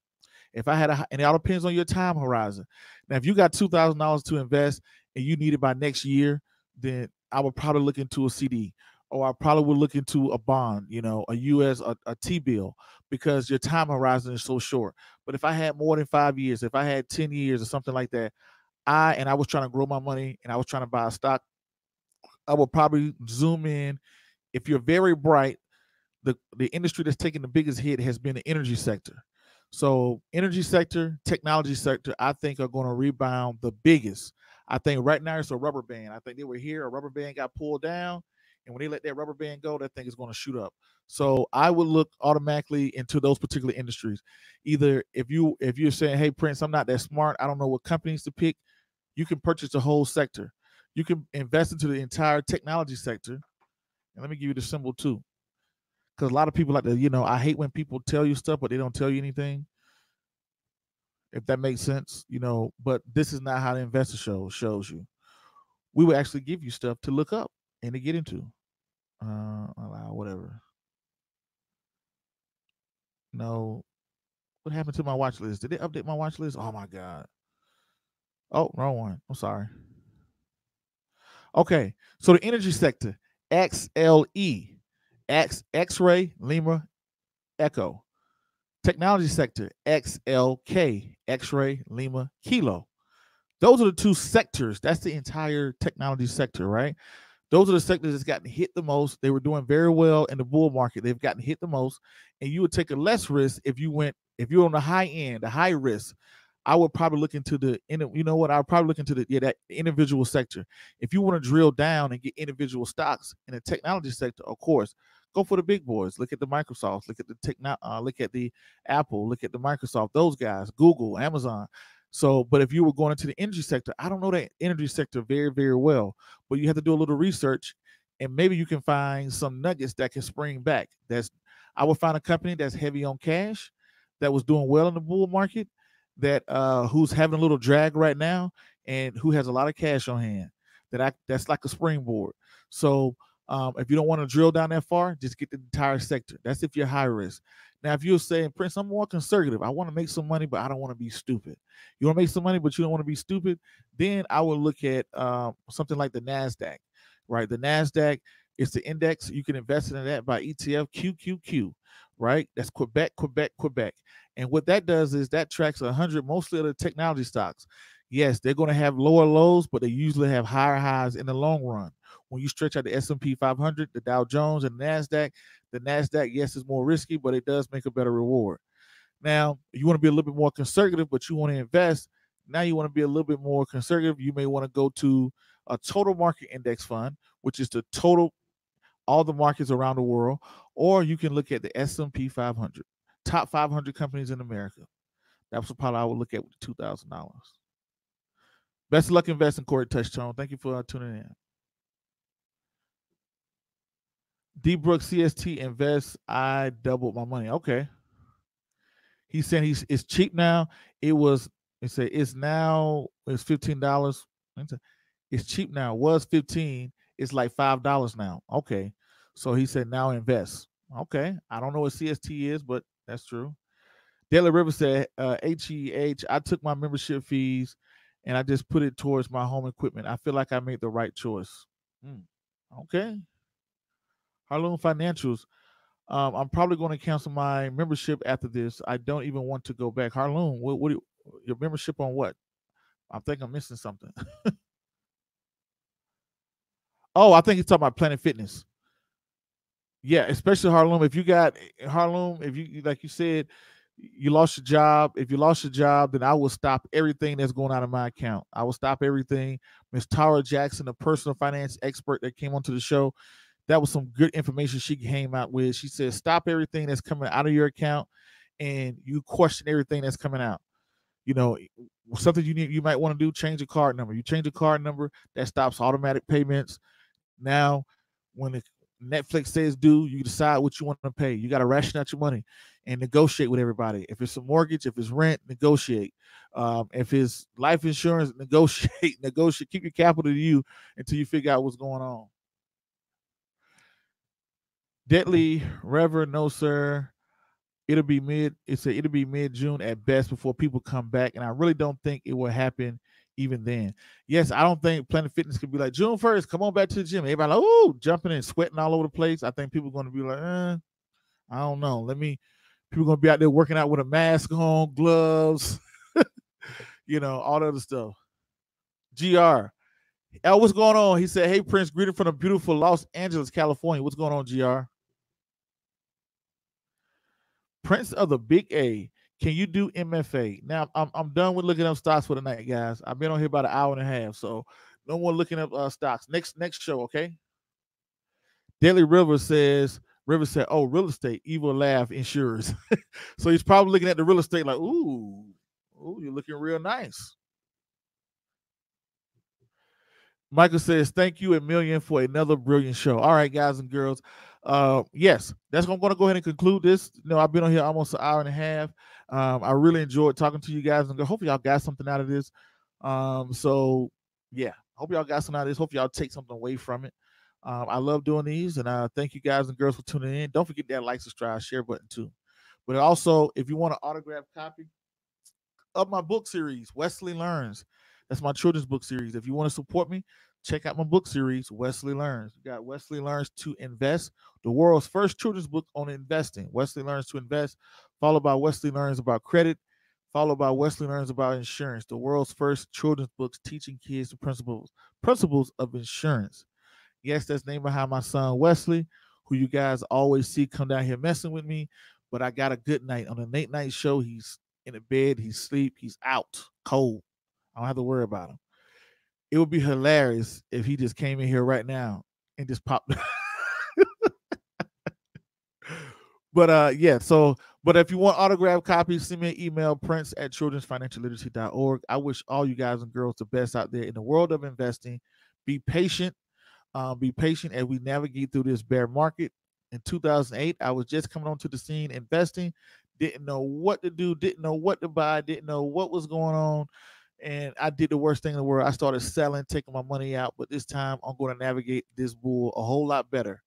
if I had a and it all depends on your time horizon. Now, if you got two thousand dollars to invest and you need it by next year, then I would probably look into a CD or I probably would look into a bond, you know, a US, a, a T bill, because your time horizon is so short. But if I had more than five years, if I had 10 years or something like that, I and I was trying to grow my money and I was trying to buy a stock, I would probably zoom in. If you're very bright, the, the industry that's taking the biggest hit has been the energy sector. So energy sector, technology sector, I think are going to rebound the biggest. I think right now it's a rubber band. I think they were here, a rubber band got pulled down, and when they let that rubber band go, that thing is going to shoot up. So I would look automatically into those particular industries. Either if you if you're saying, "Hey Prince, I'm not that smart. I don't know what companies to pick," you can purchase the whole sector. You can invest into the entire technology sector. And let me give you the symbol too because a lot of people like to, you know, I hate when people tell you stuff, but they don't tell you anything. If that makes sense, you know, but this is not how the investor show shows you. We will actually give you stuff to look up and to get into. Uh allow whatever. No. What happened to my watch list? Did they update my watch list? Oh my god. Oh, wrong one. I'm sorry. Okay. So the energy sector, XLE X X-ray Lima Echo. Technology sector XLK X-ray Lima Kilo. Those are the two sectors. That's the entire technology sector, right? Those are the sectors that's gotten hit the most. They were doing very well in the bull market. They've gotten hit the most, and you would take a less risk if you went if you're on the high end, the high risk. I would probably look into the you know what I would probably look into the yeah that individual sector. If you want to drill down and get individual stocks in the technology sector, of course, go for the big boys. Look at the Microsoft. Look at the techno. Uh, look at the Apple. Look at the Microsoft. Those guys, Google, Amazon. So, but if you were going into the energy sector, I don't know that energy sector very very well, but you have to do a little research, and maybe you can find some nuggets that can spring back. That's I would find a company that's heavy on cash, that was doing well in the bull market that uh who's having a little drag right now and who has a lot of cash on hand that I that's like a springboard. So um, if you don't want to drill down that far, just get the entire sector. That's if you're high risk. Now, if you're saying, Prince, I'm more conservative. I want to make some money, but I don't want to be stupid. You want to make some money, but you don't want to be stupid. Then I would look at um, something like the Nasdaq, right? The Nasdaq is the index. You can invest in that by ETF QQQ, right? That's Quebec, Quebec, Quebec. And what that does is that tracks 100 mostly of the technology stocks. Yes, they're going to have lower lows, but they usually have higher highs in the long run. When you stretch out the S&P 500, the Dow Jones, and Nasdaq, the Nasdaq, yes, is more risky, but it does make a better reward. Now, you want to be a little bit more conservative, but you want to invest. Now you want to be a little bit more conservative. You may want to go to a total market index fund, which is the total all the markets around the world, or you can look at the S&P 500 top 500 companies in America. That's what probably I would look at with two thousand dollars. Best of luck investing, Corey Touchtone. Thank you for uh, tuning in. D Brook CST invest. I doubled my money. Okay. He's saying he's it's cheap now. It was he said it's now it's fifteen dollars. It's cheap now. Was fifteen. It's like five dollars now. Okay. So he said now invest. Okay. I don't know what CST is, but that's true. Daily River said, uh, HEH, I took my membership fees and I just put it towards my home equipment. I feel like I made the right choice. Mm. Okay. Harloon Financials. Um, I'm probably going to cancel my membership after this. I don't even want to go back. Harloon, what, what your membership on what? I think I'm missing something. oh, I think he's talking about Planet Fitness. Yeah, especially Harlem. If you got Harlem, if you like you said, you lost your job. If you lost your job, then I will stop everything that's going out of my account. I will stop everything. Miss Tara Jackson, a personal finance expert that came onto the show, that was some good information she came out with. She said, stop everything that's coming out of your account and you question everything that's coming out. you know, something you need you might want to do, change your card number. You change your card number, that stops automatic payments. Now, when the Netflix says due, you decide what you want to pay. You got to ration out your money and negotiate with everybody. If it's a mortgage, if it's rent, negotiate. Um, if it's life insurance, negotiate, negotiate. Keep your capital to you until you figure out what's going on. Deadly Reverend, no sir. It'll be mid. It's a, it'll be mid June at best before people come back, and I really don't think it will happen even then. Yes, I don't think Planet Fitness could be like June first. Come on back to the gym. Everybody like, oh, jumping and sweating all over the place. I think people are going to be like, eh, I don't know. Let me. People going to be out there working out with a mask on, gloves, you know, all the other stuff. Gr. Oh, what's going on? He said, "Hey Prince, greeting from the beautiful Los Angeles, California. What's going on, Gr?" Prince of the Big A. Can you do MFA? Now I'm I'm done with looking up stocks for the night, guys. I've been on here about an hour and a half, so no more looking up uh, stocks. Next next show, okay? Daily River says River said, "Oh, real estate, evil laugh insurers." so he's probably looking at the real estate like, "Ooh, ooh, you're looking real nice." Michael says, "Thank you a million for another brilliant show." All right, guys and girls uh yes that's i'm going to go ahead and conclude this. You know i've been on here almost an hour and a half. Um i really enjoyed talking to you guys and hopefully y'all got something out of this. Um so yeah hope y'all got something out of this. Hope y'all take something away from it. Um i love doing these and uh thank you guys and girls for tuning in. Don't forget that like subscribe share button too. But also if you want an autograph copy of my book series wesley learns that's my children's book series. If you want to support me check out my book series, Wesley Learns. We got Wesley Learns to Invest, the world's first children's book on investing. Wesley Learns to Invest, followed by Wesley Learns about credit, followed by Wesley Learns about insurance, the world's first children's books teaching kids the principles principles of insurance. Yes, that's named behind my son Wesley, who you guys always see come down here messing with me. But I got a good night on the late night show. He's in a bed, he's asleep, he's out cold. I don't have to worry about him it would be hilarious if he just came in here right now and just popped. but uh yeah, so but if you want autograph copies, send me an email, prince at children'sfinancialliteracy.org. I wish all you guys and girls the best out there in the world of investing. Be patient. Um, be patient as we navigate through this bear market. In 2008, I was just coming onto the scene investing, didn't know what to do, didn't know what to buy, didn't know what was going on and I did the worst thing in the world. I started selling, taking my money out, but this time I'm going to navigate this bull a whole lot better.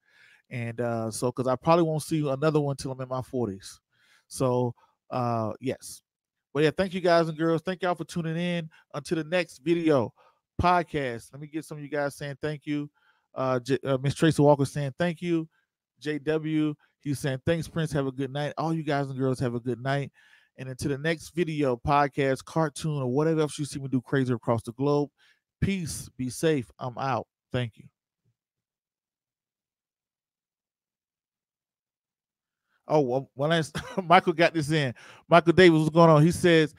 And uh, so, because I probably won't see another one till I'm in my 40s. So, uh, yes. But yeah, thank you guys and girls. Thank y'all for tuning in. Until the next video podcast. Let me get some of you guys saying thank you. Uh, J- uh Miss Tracy Walker saying thank you. JW, he's saying thanks, Prince. Have a good night. All you guys and girls have a good night. And until the next video, podcast, cartoon, or whatever else you see me do crazy across the globe, peace, be safe. I'm out. Thank you. Oh, well, Michael got this in, Michael Davis, what's going on? He says,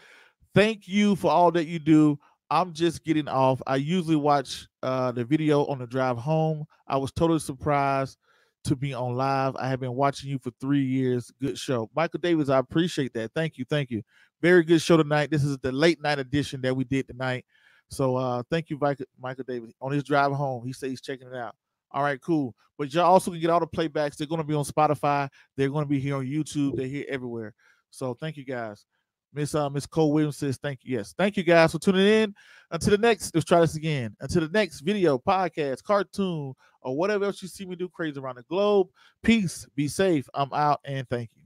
Thank you for all that you do. I'm just getting off. I usually watch uh, the video on the drive home. I was totally surprised to be on live. I have been watching you for three years. Good show. Michael Davis, I appreciate that. Thank you. Thank you. Very good show tonight. This is the late night edition that we did tonight. So uh thank you, Michael Davis. On his drive home, he says he's checking it out. All right, cool. But y'all also can get all the playbacks. They're going to be on Spotify. They're going to be here on YouTube. They're here everywhere. So thank you guys. Miss uh, Miss Cole Williams says thank you. Yes, thank you guys for tuning in. Until the next, let's try this again. Until the next video, podcast, cartoon, or whatever else you see me do crazy around the globe. Peace, be safe. I'm out, and thank you.